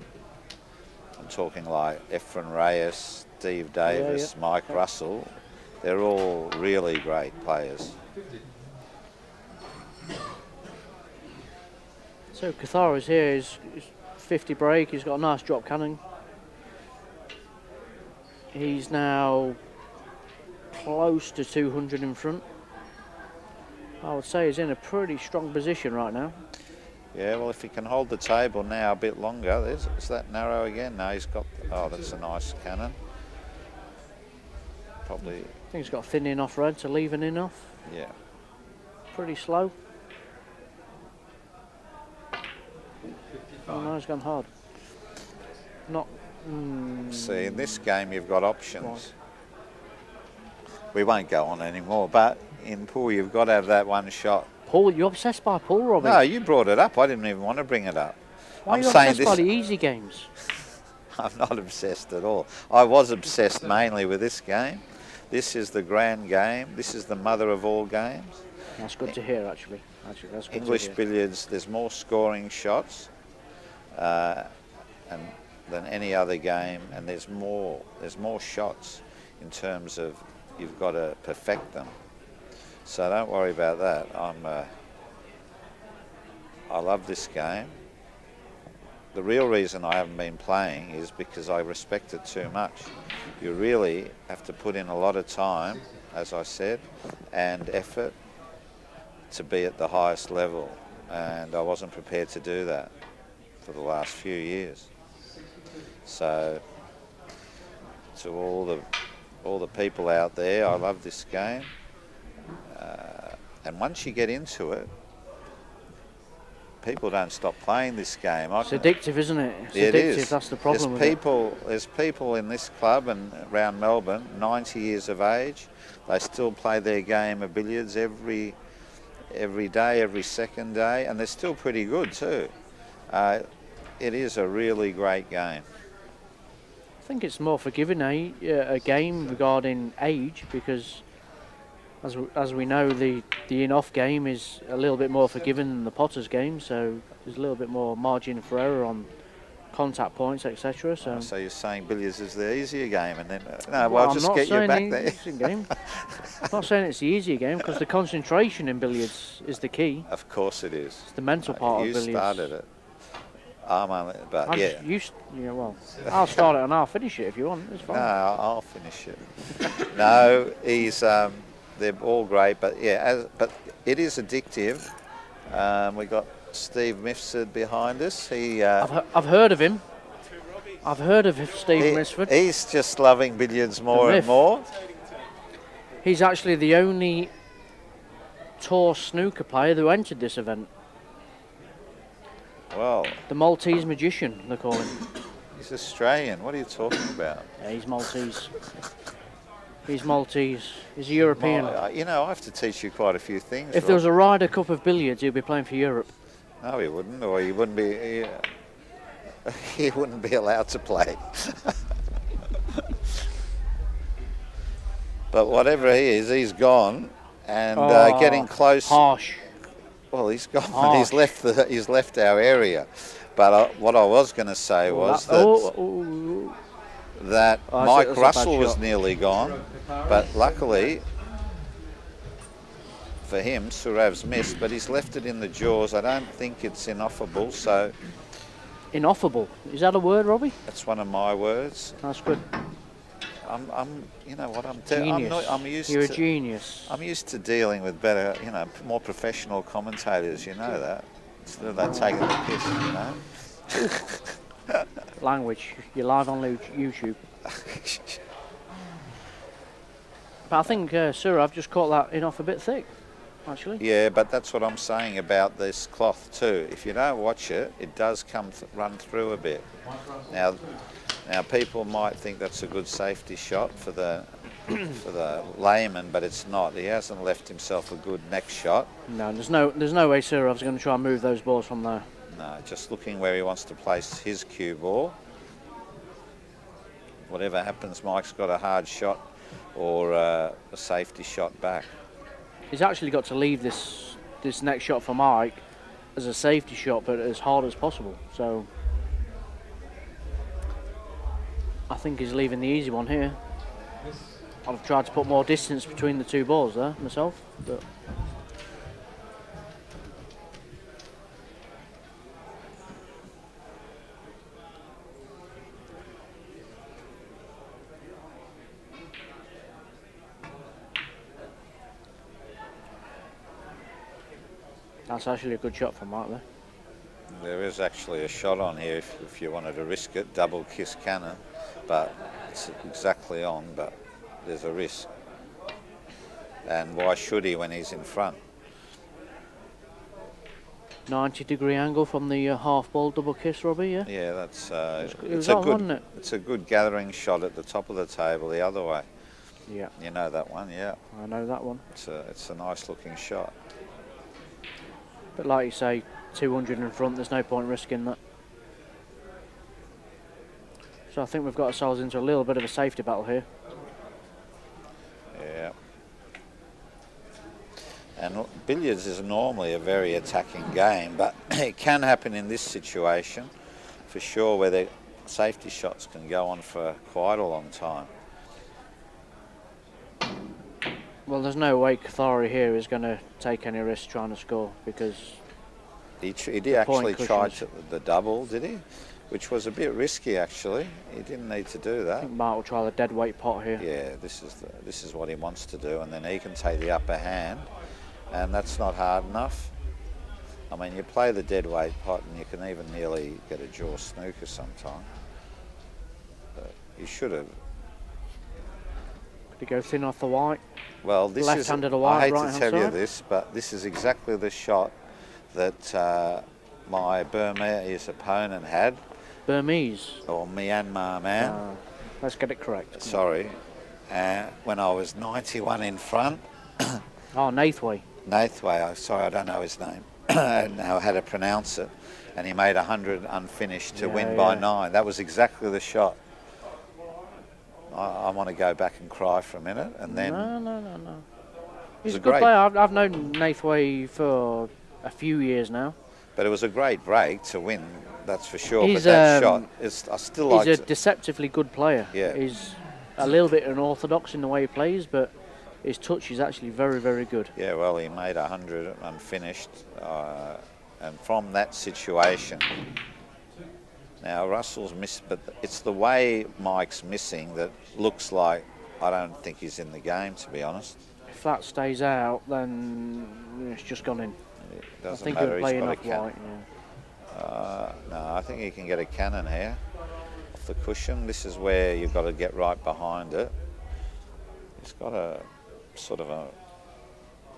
I'm talking like Efren Reyes, Steve Davis, Mike Russell, they're all really great players. So Kothari's here. He's, he's 50 break. He's got a nice drop cannon. He's now close to 200 in front. I would say he's in a pretty strong position right now. Yeah, well, if he can hold the table now a bit longer, is, is that narrow again? No, he's got. Oh, that's a nice cannon. Probably, I think he's got a thin in off red to leave an in off. yeah. Pretty slow. Oh no, he's gone hard. Not hmm. See, in this game you've got options. We won't go on anymore, but in pool you've got to have that one shot. Paul, you're obsessed by Paul, Robbie. No, you brought it up. I didn't even want to bring it up. Why I'm are you saying obsessed by this. the easy games? I'm not obsessed at all. I was obsessed mainly with this game. This is the grand game. This is the mother of all games. That's good to hear, actually. Actually, that's good English hear. billiards, there's more scoring shots uh, and, than any other game, and there's more, there's more shots in terms of you've got to perfect them. So don't worry about that. I'm, uh, I love this game. The real reason I haven't been playing is because I respect it too much. You really have to put in a lot of time, as I said, and effort to be at the highest level, and I wasn't prepared to do that for the last few years. So, to all the all the people out there, I love this game, uh, and once you get into it, people don't stop playing this game. I It's addictive, isn't it? It's it addictive. is. That's the problem. There's with it. people. There's people in this club and around Melbourne, 90 years of age. They still play their game of billiards every every day, every second day, and they're still pretty good too. Uh, it is a really great game. I think it's more forgiving a, uh, a game regarding age because, as we, as we know, the the in-off game is a little bit more forgiving than the Potters game, so there's a little bit more margin for error on contact points, etc. So, So you're saying billiards is the easier game, and then uh, no, well, Well, I'm just get you saying back the there. easy game. I'm not saying it's the easier game because the concentration in billiards is the key. Of course it is. It's the mental part you of billiards. You started it. I'm only, but I yeah. just yeah, well, I'll start it and I'll finish it if you want. It's fine. No, I'll I'll finish it. no, he's. Um, they're all great, but yeah, as, but it is addictive. Um, we got Steve Mifsud behind us. He, uh, I've, I've heard of him. I've heard of Steve he- Mifsud. he's just loving billiards more and more. He's actually the only tour snooker player who entered this event. Well, The Maltese magician, they call him. he's Australian. What are you talking about? Yeah, he's Maltese. He's Maltese. He's a European. Uh, you know, I have to teach you quite a few things. If there was a Ryder Cup of billiards, he'd be playing for Europe. No, he wouldn't, or he wouldn't be. He, he wouldn't be allowed to play. but whatever he is, he's gone and uh, Oh, getting close. Harsh. Well, he's gone. Harsh. He's left the. He's left our area. But uh, what I was going to say was that oh, oh, that Oh, that's a- Mike that's a bad Russell was nearly gone, but luckily for him, Sourav's missed, but he's left it in the jaws. I don't think it's inoffable, so inoffable. Is that a word, Robbie? that's one of my words. That's good. I'm, I'm you know what, I'm, I'm, not, I'm used You're to. a genius. I'm used to dealing with better, you know, more professional commentators. You know that. Instead of that taking the piss, you know. Language. You're live on YouTube. But I think, uh, sir, I've just caught that in off a bit thick, actually. Yeah, but that's what I'm saying about this cloth too. If you don't watch it, it does come th- run through a bit. Now, now people might think that's a good safety shot for the for the layman, but it's not. He hasn't left himself a good neck shot. No, there's no, there's no way Sir I was going to try and move those balls from there. No, just looking where he wants to place his cue ball. Whatever happens, Mike's got a hard shot or uh, a safety shot back. He's actually got to leave this, this next shot for Mike as a safety shot, but as hard as possible. So I think he's leaving the easy one here. I've tried to put more distance between the two balls there myself, but that's actually a good shot from Mike there. There is actually a shot on here if, if you wanted to risk it, double kiss cannon, but it's exactly on, but there's a risk. And why should he when he's in front? 90 degree angle from the uh, half ball double kiss, Robbie, yeah? Yeah, that's uh, It it's a on, good it? it's a good gathering shot at the top of the table the other way. Yeah, You know that one, yeah. I know that one. It's a it's a nice looking shot. But like you say, 200 in front, there's no point risking that. So I think we've got ourselves into a little bit of a safety battle here. Yeah. And billiards is normally a very attacking game, but it can happen in this situation for sure where the safety shots can go on for quite a long time. Well, there's no way Kothari here is going to take any risks trying to score because He, tr- he did actually try to, the double, did he? Which was a bit risky actually. He didn't need to do I that. think Mark will try the dead weight pot here. Yeah, this is the, this is what he wants to do, and then he can take the upper hand, and that's not hard enough. I mean, you play the dead weight pot, and you can even nearly get a jaw snooker sometime. But you should have. He go thin off the white? Well, this is. Left-handed white, I hate to right-hand tell you this, but this is exactly the shot that uh, my Burmese opponent had, Burmese. or Myanmar man. Uh, let's get it correct. Sorry, uh, when I was 91 in front. Oh, Nay Thway. Nathway, I sorry, I don't know his name. I don't know how to pronounce it. And he made 100 unfinished to Yeah, win by yeah. nine. That was exactly the shot. I, I want to go back and cry for a minute, and then no, no, no, no. He's a good great- player. I've, I've known Nay Thway for a few years now. but it was a great break to win. That's for sure. He's, but that um, shot is I still like. He's a deceptively good player. Yeah. He's a little bit unorthodox in the way he plays, but his touch is actually very, very good. Yeah, well, he made 100 unfinished, uh, and from that situation. Now Russell's missed, but it's the way Mike's missing that looks like I don't think he's in the game. To be honest, If that stays out, then it's just gone in. it I doesn't think matter. he'll play he's enough white. Yeah. Uh, no, I think he can get a cannon here off the cushion. This is where you've got to get right behind it. He's got a sort of a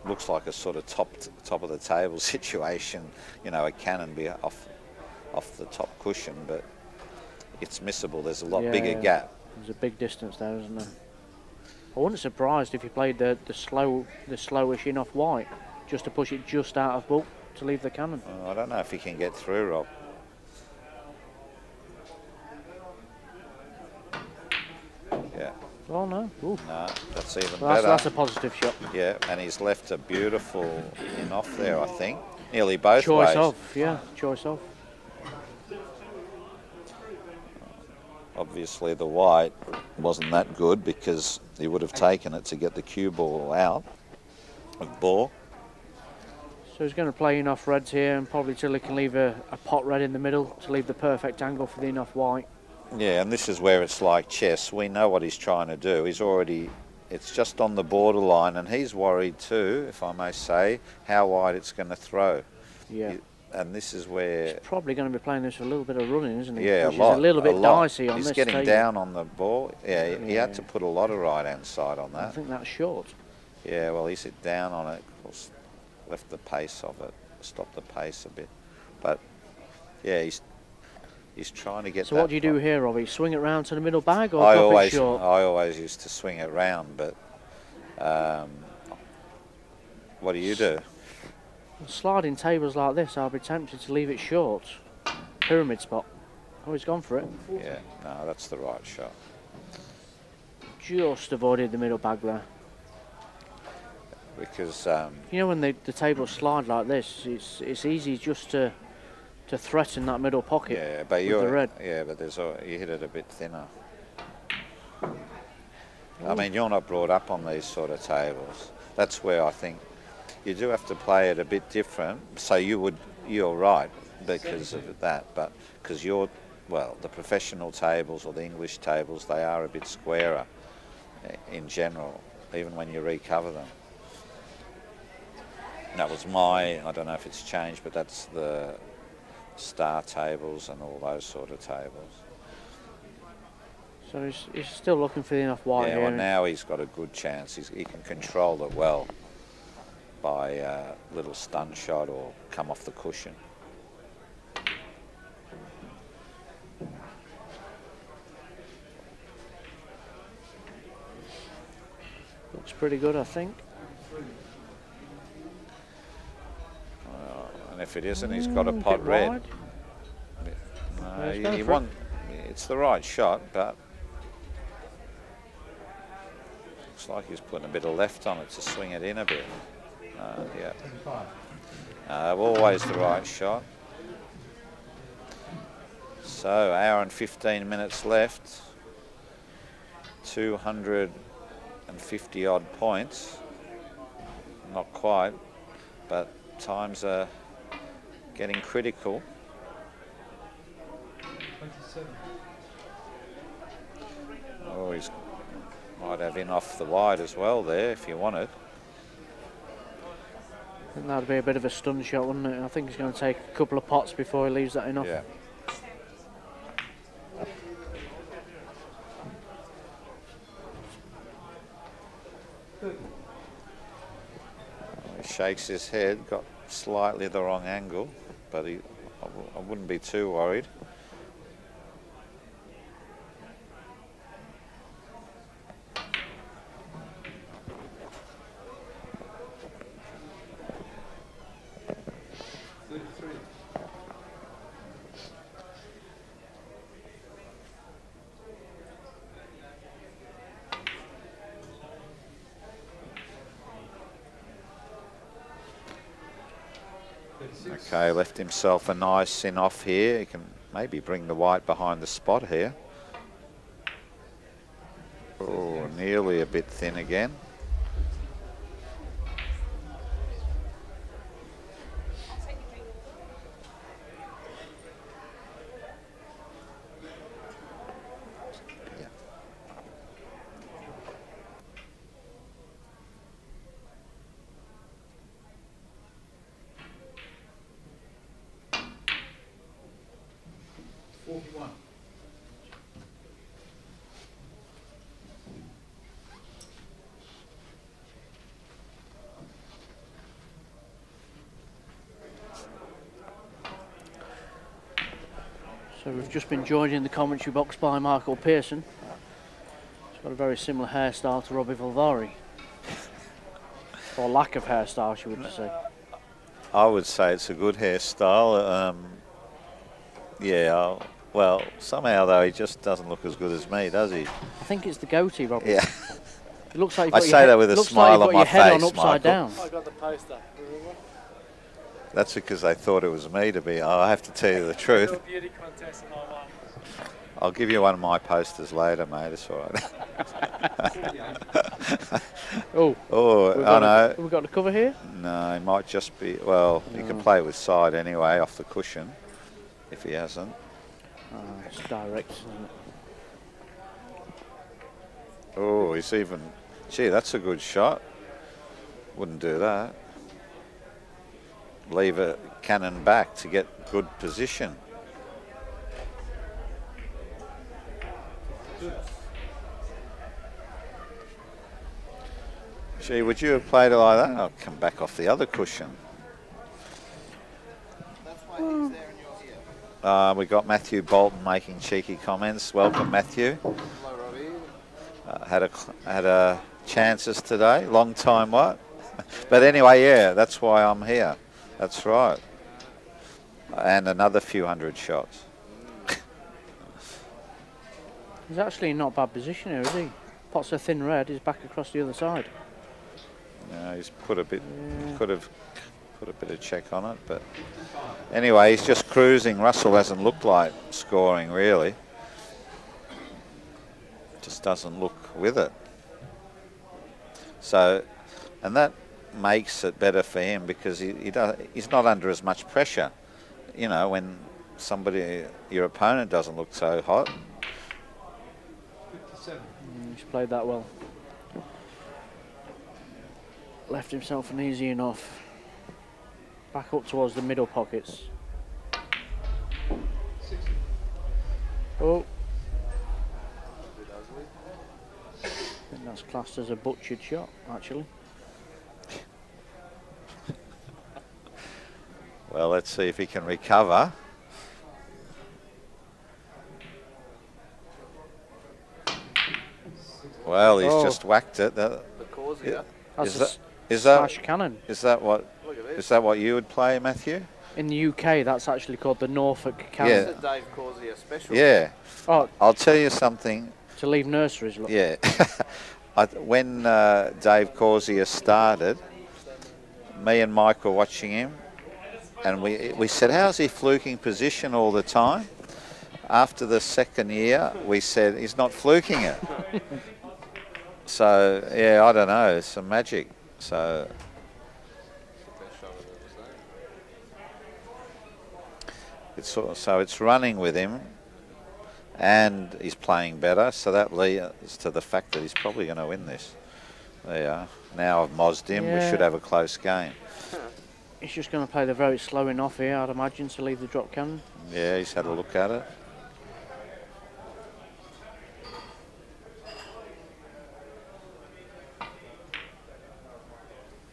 looks like a sort of top top of the table situation. You know, a cannon be off off the top cushion, but it's missable. There's a lot Yeah, bigger yeah. gap. There's a big distance there, isn't there? I wasn't be surprised if he played the, the slow, the slowish in off white, just to push it just out of bulk to leave the cannon. Uh, I don't know if he can get through, Rob. Yeah, Oh no, Ooh. no, that's even Well, that's, better. that's a positive shot. Yeah, and he's left a beautiful in off there, I think. Nearly both Choice ways. Choice of, yeah, choice of. Obviously, the white wasn't that good because he would have taken it to get the cue ball out of ball. So he's going to play enough reds here, and probably till he can leave a, a pot red in the middle to leave the perfect angle for the enough white. Yeah, and this is where it's like chess. We know what he's trying to do. He's already, it's just on the borderline, and he's worried too, if I may say, how wide it's going to throw. Yeah. He- and this is where, he's Probably going to be playing this for a little bit of running, isn't he? yeah, a lot. a little bit lot. dicey on He's this getting table. down on the ball. Yeah, he, he had to put a lot of right hand side on that. I think that's short. Yeah, well, he's hit down on it, of course, left the pace of it, stopped the pace a bit. But yeah, he's he's trying to get. So what do you do here, Robbie? Swing it round to the middle bag or I always it short? I always used to swing it round, but um, what do you do? Sliding tables like this, I'll be tempted to leave it short. Pyramid spot. Oh, he's gone for it. Yeah, no, that's the right shot. Just avoided the middle bag there. Because um, You know when the, the tables slide like this, it's it's easy just to to threaten that middle pocket. yeah, but with you're the red. yeah, but there's a, you hit it a bit thinner. I mean, you're not brought up on these sort of tables. That's where I think you do have to play it a bit different. So you would, you're right because of that, but because you're, well, the professional tables or the English tables, they are a bit squarer eh, in general, even when you recover them. That was my, I don't know if it's changed, but that's the star tables and all those sort of tables. So he's, he's still looking for enough white yeah, well now he's got a good chance. He's, he can control it well. By a little stun shot or come off the cushion. Looks pretty good, I think. And if it isn't, he's got a Mm, pot bit red. wide. No, he's you, you for it. it's the right shot, but looks like he's putting a bit of left on it to swing it in a bit. Uh, yeah. Uh, always the right shot. So, hour and 15 minutes left. 250 odd points. Not quite, but times are getting critical. 27. Oh, he's might have in off the wide as well there if you want it. I think that'd be a bit of a stun shot, wouldn't it? I think he's going to take a couple of pots before he leaves that enough. Yeah. He shakes his head, got slightly the wrong angle, but he, I, w- I wouldn't be too worried. Left himself a nice in off here. He can maybe bring the white behind the spot here. Oh, nearly a bit thin again. Yeah. Forty-one. So we've joined in the commentary box by Michael Pearson. He's got a very similar hairstyle to Robbie Foldvari. or lack of hairstyle, should would say. I would say it's a good hairstyle. Um, yeah, I'll- well, somehow though he just doesn't look as good as me, does he? I think it's the goatee, Robbie. Yeah. It looks like you've I got your say that with a smile like on you've got your my head on face, upside Michael. down. I got the poster. Remember? That's because they thought it was me to be. I have to tell you the truth. Little beauty contest and all that. I'll give you one of my posters later, mate. It's all right. Oh, oh, I know. we've got a cover here. No, he might just be. Well, he Mm. can play with side anyway, off the cushion, if he hasn't. Oh, it's direct. isn't it? Oh, he's even. Gee, that's a good shot. Wouldn't do that. Leave a cannon back to get good position. Gee, would you have played it like that? I'll come back off the other cushion. Uh, we got Matthew Bolton making cheeky comments. Welcome, Matthew. Uh, had a had a chances today. Long time, what? but anyway, yeah, that's why I'm here. That's right. And another few hundred shots. He's actually in not a bad position here, is he? Pots a thin red, he's back across the other side. Yeah, he's put a bit, could have put a bit of check on it, but anyway, he's just cruising. Russell hasn't looked like scoring really. Just doesn't look with it. So, and that makes it better for him because he, he does, he's not under as much pressure. You know, when somebody, your opponent doesn't look so hot, Fifty-seven. Mm, he's played that well. Left himself an easy enough. Back up towards the middle pockets. Oh. I think that's classed as a butchered shot, actually. Well, let's see if he can recover. Well, he's Oh. just whacked it. That, That's is a that s- is that cannon. is that what is that what you would play, Matthew? In the UK, that's actually called the Norfolk cannon. Yeah. Dave Causier special. Yeah. Oh, I'll tell you something. to leave nurseries. Look. Yeah. I, when uh, Dave Causier started, me and Mike were watching him, and we we said, "How's he fluking position all the time?" After the second year, we said he's not fluking it. so yeah, I don't know, it's some magic. So it's sort of, so it's running with him, and he's playing better. So that leads to the fact that he's probably going to win this. There you are. Now I've mozzed him. We should have a close game. He's just going to play the very slow enough here, I'd imagine, to leave the drop cannon. Yeah, he's had a look at it.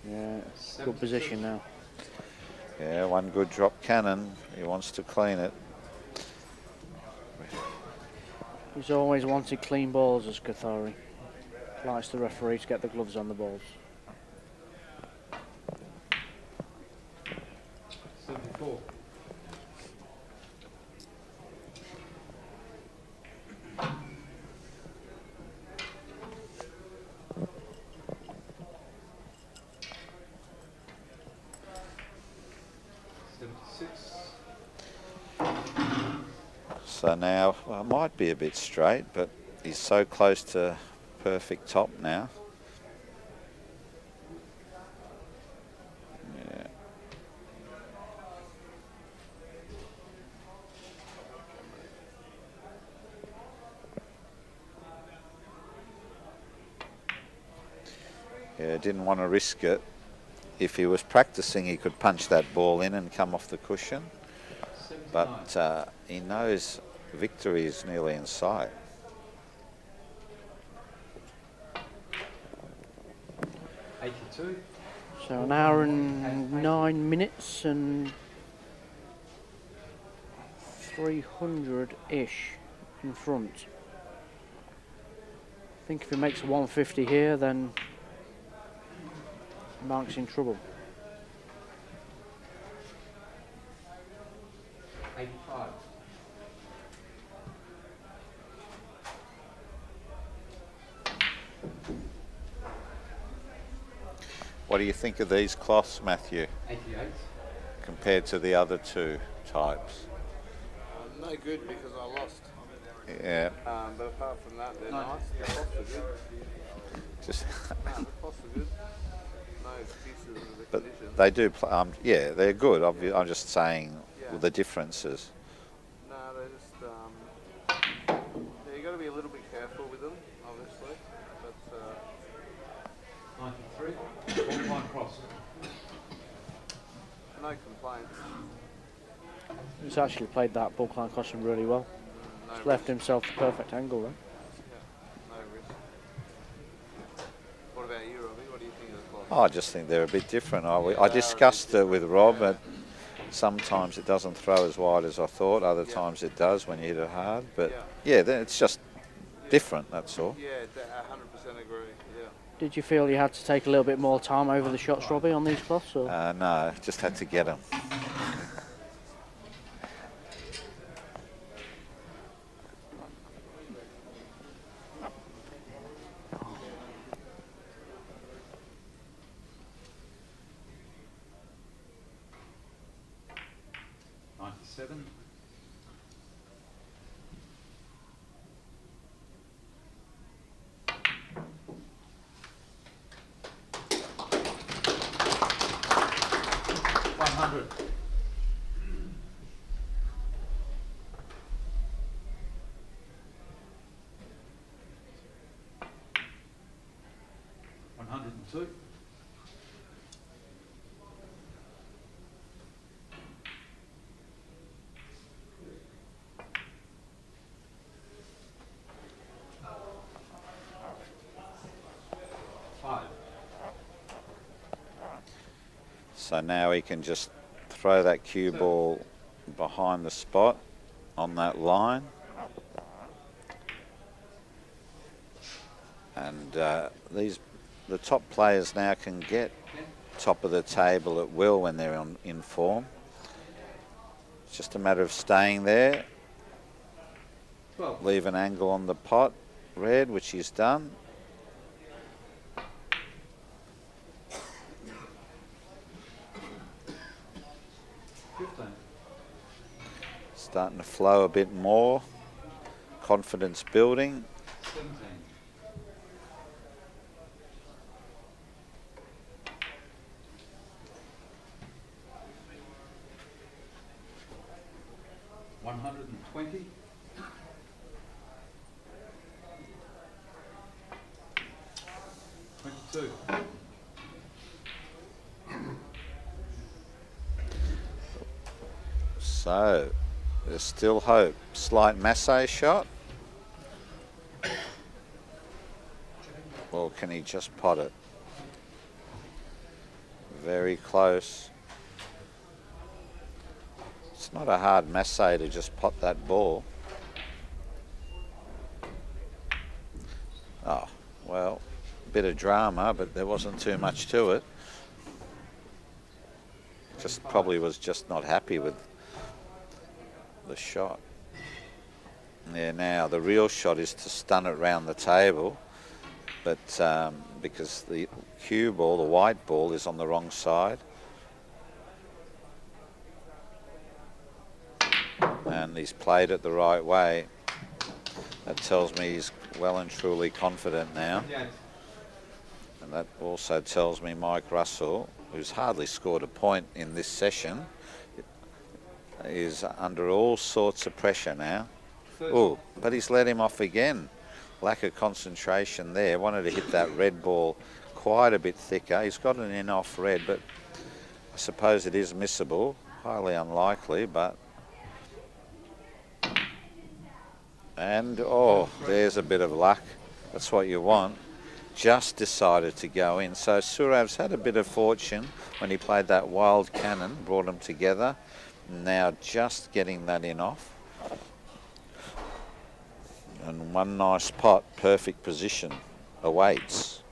Yeah, good position now. Yeah, one good drop cannon. He wants to clean it. He's always wanted clean balls as Kothari. Likes the referee to get the gloves on the balls. 74. So now, well, it might be a bit straight, but he's so close to perfect top now. Yeah, didn't want to risk it. If he was practicing, he could punch that ball in and come off the cushion. But uh, he knows victory is nearly in sight. Eighty-two. So an hour and nine minutes and 300-ish in front. I think if he makes 150 here, then Mark's in trouble. Eighty-five. What do you think of these cloths, Matthew, Eighty-eight. compared to the other two types? no good because I lost. Yeah, Um, but apart from that, they're nice. The cloths are good. just No, the cloths are good. But they do. Um, yeah, they're good. obvi- I'm just saying Yeah. the differences. No, they're just. Um, yeah, you got to be a little bit careful with them, obviously. But uh, Ninety-three. Borderline cross. no complaints. He's actually played that bulk line crossing really well. No He's left himself the perfect angle there. No risk. What about you, Robbie? What do you think of the cloth? I just think they're a bit different. I, I discussed it with Rob. And sometimes it doesn't throw as wide as I thought. Other times it does when you hit it hard. But yeah, then it's just different. That's all. Yeah, 100% agree. Yeah. Did you feel you had to take a little bit more time over the shots, Robbie, on these cloths? Or? Uh, no, just had to get them. Ninety-seven. One hundred. One hundred and two. Five. So now he can just throw that cue ball behind the spot on that line. And uh, these, the top players now can get top of the table at will when they're on, in form. It's just a matter of staying there. Leave an angle on the pot, red, which he's done. Starting to flow a bit more. Confidence building. 17. One hundred and twenty. Twenty-two. So, there's still hope. Slight massé shot. Or can he just pot it? Very close. It's not a hard massé to just pot that ball. Oh, well, bit of drama, but there wasn't too much to it. Just probably was just not happy with the shot. Yeah, now the real shot is to stun it round the table, but um, because the cue ball, the white ball, is on the wrong side. And he's played it the right way. That tells me he's well and truly confident now. And that also tells me Mike Russell, who's hardly scored a point in this session, is under all sorts of pressure now. Oh, but he's let him off again. Lack of concentration there. Wanted to hit that red ball quite a bit thicker. He's got an in off red, but I suppose it is missable. Highly unlikely, but. And, oh, there's a bit of luck. That's what you want. Just decided to go in. So Sourav's had a bit of fortune when he played that wild cannon, brought them together. Now just getting that in off. And one nice pot, perfect position, awaits.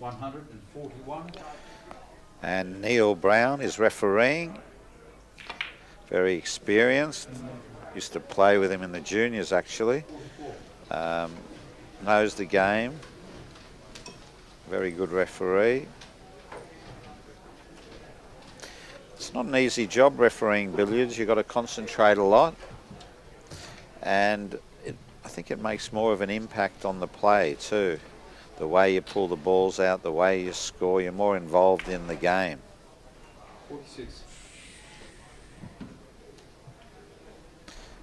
141. And Neil Brown is refereeing. Very experienced. Used to play with him in the juniors, actually. Um, knows the game. Very good referee. It's not an easy job refereeing billiards. You've got to concentrate a lot. And it, I think it makes more of an impact on the play, too the way you pull the balls out, the way you score, you're more involved in the game. 46.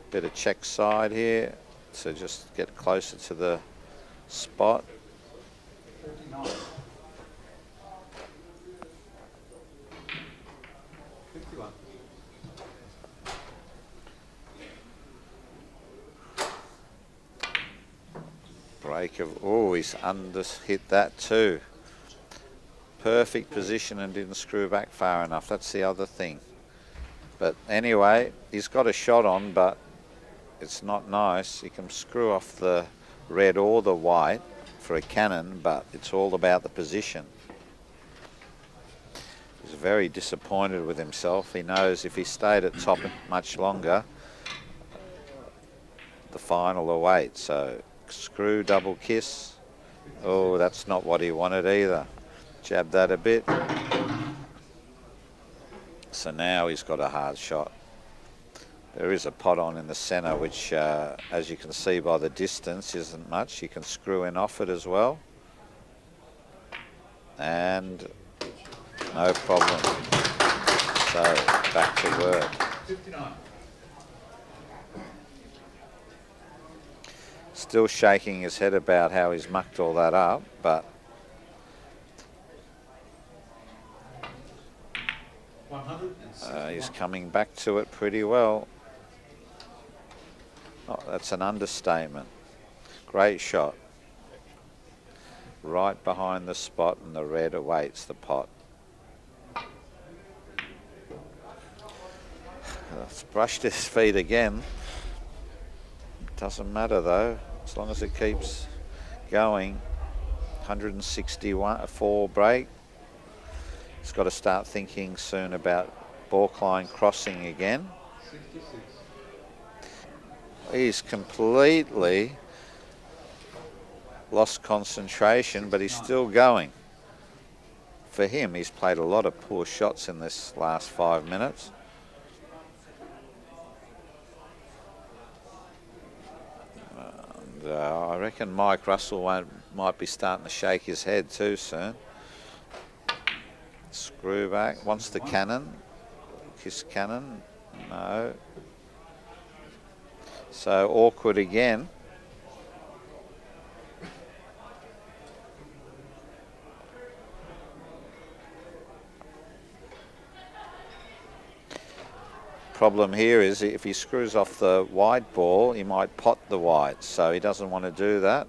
Bit of check side here, so just get closer to the spot. 49. Break of, oh, he's under hit that too. Perfect position and didn't screw back far enough. That's the other thing. But anyway, he's got a shot on, but it's not nice. He can screw off the red or the white for a cannon, but it's all about the position. He's very disappointed with himself. He knows if he stayed at top much longer, the final awaits. So screw double kiss. Oh, that's not what he wanted either. Jab that a bit. So now he's got a hard shot. There is a pot on in the centre, which, uh, as you can see by the distance, isn't much. You can screw in off it as well. And no problem. So back to work. Still shaking his head about how he's mucked all that up, but uh, he's coming back to it pretty well. Oh, that's an understatement. Great shot. Right behind the spot and the red awaits the pot. Brushed his feet again. Doesn't matter though, as long as it keeps going. 161 four break. He's got to start thinking soon about bulk line crossing again. He's completely lost concentration, but he's still going. For him, he's played a lot of poor shots in this last five minutes. Uh, I reckon Mike Russell might be starting to shake his head too soon. Screw back, wants the cannon. Kiss cannon, no. So awkward again. Problem here is if he screws off the wide ball, he might pot the wide, so he doesn't want to do that.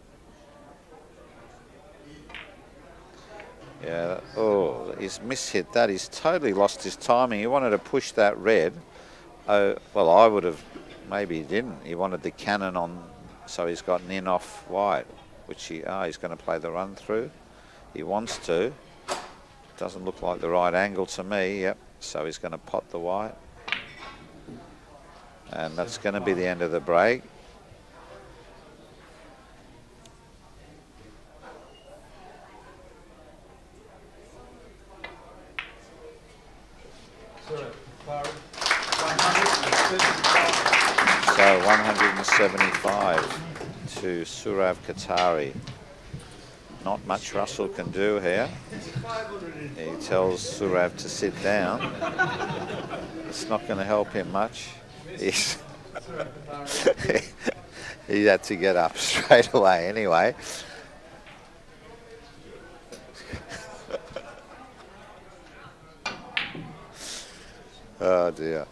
Yeah, oh, he's mishit that. He's totally lost his timing. He wanted to push that red. Oh, well, I would have, maybe he didn't. He wanted the cannon on, so he's got an in off wide, which he, ah, oh, he's going to play the run through. He wants to. Doesn't look like the right angle to me, yep. So he's going to pot the white. And that's going to be the end of the break. So 175 to Sourav Kothari. Not much Russell can do here. He tells Sourav to sit down. It's not going to help him much. He's he had to get up straight away anyway. oh dear.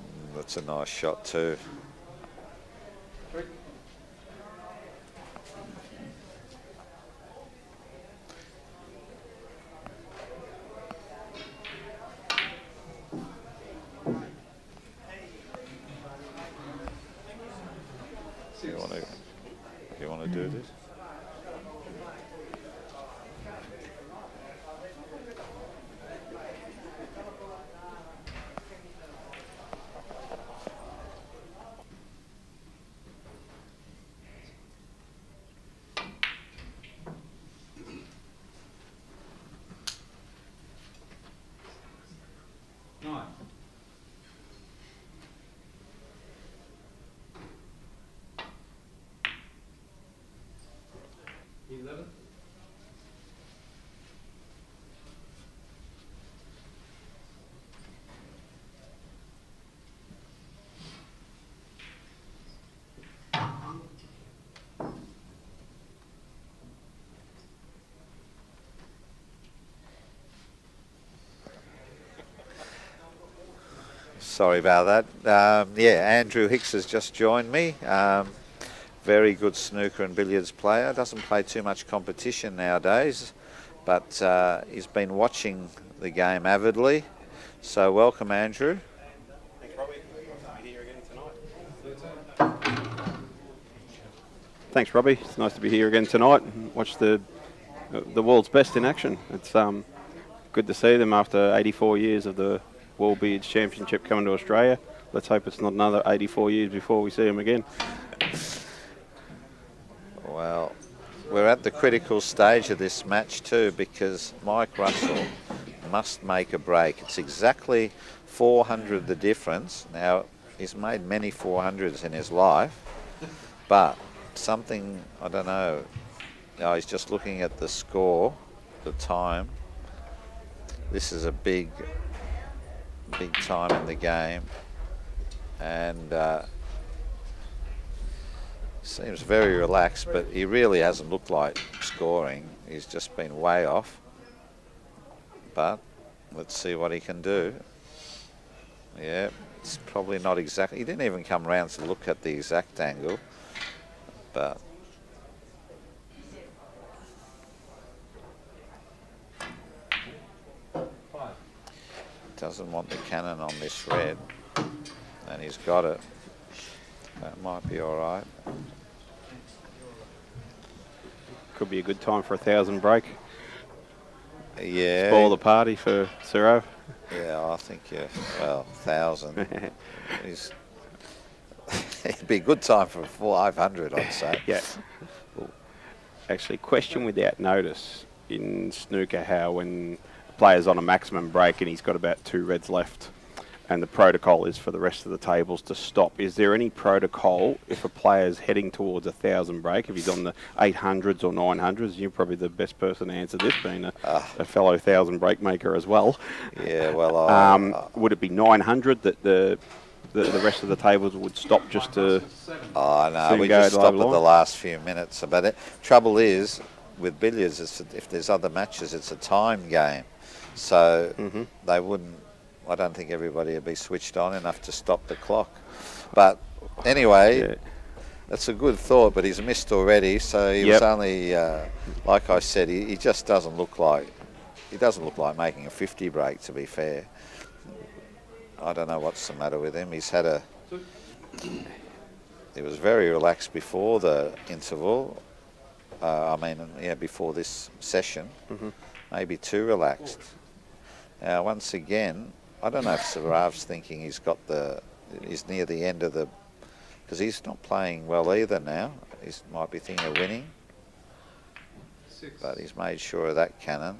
Mm, that's a nice shot too. You want to, you want to do this? Nine. Eleven. Sorry about that. Um, yeah, Andrew Hicks has just joined me. Um, very good snooker and billiards player. Doesn't play too much competition nowadays, but uh, he's been watching the game avidly. So welcome, Andrew. Thanks, Robbie. Be here again tonight. Thanks, Robbie. It's nice to be here again tonight and watch the the world's best in action. It's um, good to see them after 84 years of the World Billiards Championship coming to Australia. Let's hope it's not another 84 years before we see them again. Well, we're at the critical stage of this match too because Mike Russell must make a break. It's exactly 400 the difference. Now, he's made many 400s in his life, but something, I don't know, oh, he's just looking at the score, the time. This is a big, big time in the game. And uh, Seems very relaxed, but he really hasn't looked like scoring. He's just been way off. But let's see what he can do. Yeah, it's probably not exactly. He didn't even come around to look at the exact angle, but doesn't want the cannon on this red, and he's got it. That might be all right. Could be a good time for a thousand break. Yeah. Spoil the party for Ciro. Yeah, I think yeah. Well, thousand. It'd be a good time for five hundred, I'd say. yeah. Actually, question without notice in snooker how when player's on a maximum break and he's got about two reds left and the protocol is for the rest of the tables to stop. Is there any protocol if a player's heading towards a thousand break, if he's on the 800s or 900s? You're probably the best person to answer this, being a, a fellow thousand break maker as well. Yeah, well, I- um, would it be 900 that the, the the rest of the tables would stop just to? Oh no, we go just to stop at the last few minutes. But it, trouble is, with billiards, if there's other matches, it's a time game, so Mm-hmm. they wouldn't. I don't think everybody would be switched on enough to stop the clock. But anyway, that's a good thought. But he's missed already, so he was only, uh, like I said, he, he just doesn't look like he doesn't look like making a 50 break. To be fair, I don't know what's the matter with him. He's had a he was very relaxed before the interval. Uh, I mean, yeah, before this session, Mhm. maybe too relaxed. Now, once again, I don't know if Sourav's thinking he's got the, he's near the end of the, because he's not playing well either now. He might be thinking of winning, but he's made sure of that cannon.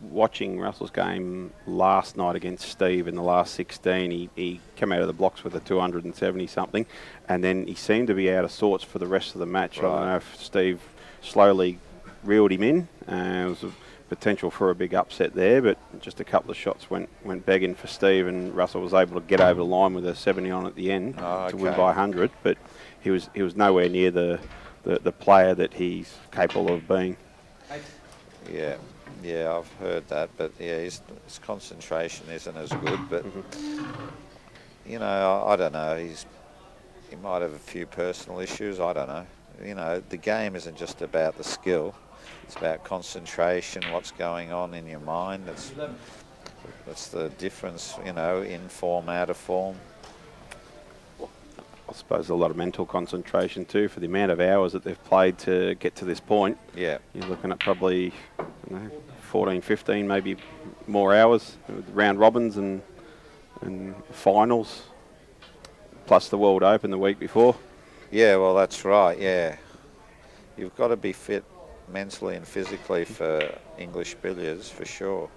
watching Russell's game last night against Steve in the last 16, he, he came out of the blocks with a 270 something, and then he seemed to be out of sorts for the rest of the match. I Right. don't know if Steve slowly reeled him in. Uh, it was a potential for a big upset there, but just a couple of shots went went begging for Steve, and Russell was able to get over the line with a 70 on at the end Oh, to win by 100. But he was he was nowhere near the the, the player that he's capable of being. Yeah, yeah, I've heard that, but yeah, his, his concentration isn't as good. But mm-hmm. you know, I, I don't know. He's he might have a few personal issues. I don't know. You know, the game isn't just about the skill; it's about concentration. What's going on in your mind? That's that's the difference. You know, in form, out of form. I suppose a lot of mental concentration too for the amount of hours that they've played to get to this point. Yeah. You're looking at probably don't know, 14, 15, maybe more hours with round robins and and finals, plus the World Open the week before. Yeah, well, that's right. Yeah, you've got to be fit mentally and physically for English billiards for sure.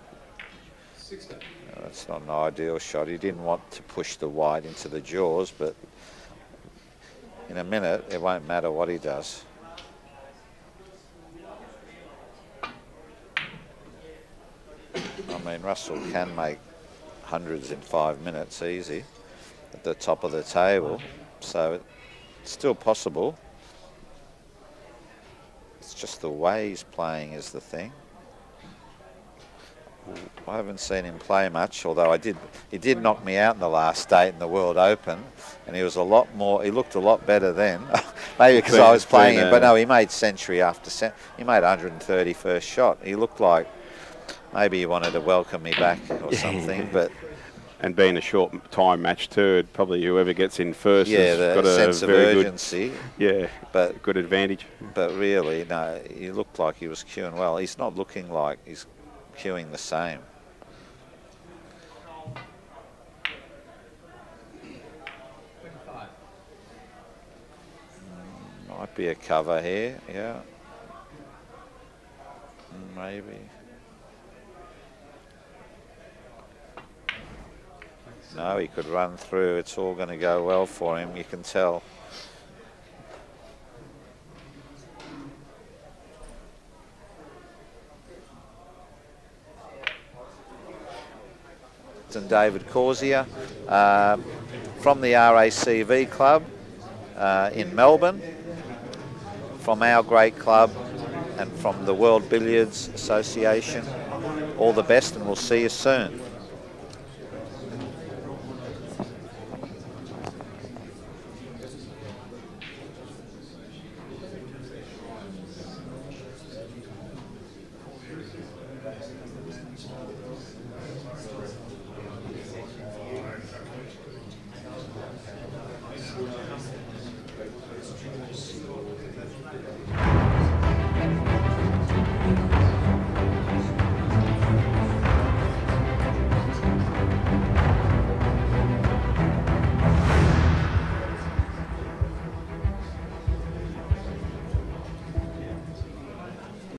That's not an ideal shot. He didn't want to push the white into the jaws, but in a minute, it won't matter what he does. I mean, Russell can make hundreds in five minutes easy at the top of the table, so it's still possible. Just the way he's playing is the thing. I haven't seen him play much, although I did. He did knock me out in the last eight in the World Open, and he was a lot more. He looked a lot better then. Maybe because I was playing him, but no, he made century after cent. He made 130 first shot. He looked like maybe he wanted to welcome me back or something, but And being a short time match too, probably whoever gets in first yeah, has got a sense of very urgency. good, yeah, but good advantage. But really, no, he looked like he was cueing well. He's not looking like he's cueing the same. Mm, Might be a cover here, yeah. Mm, Maybe. No, he could run through. It's all going to go well for him, you can tell. and David Causier uh, from the RACV club. uh, in Melbourne. From our great club and from the World Billiards Association, all the best and we'll see you soon.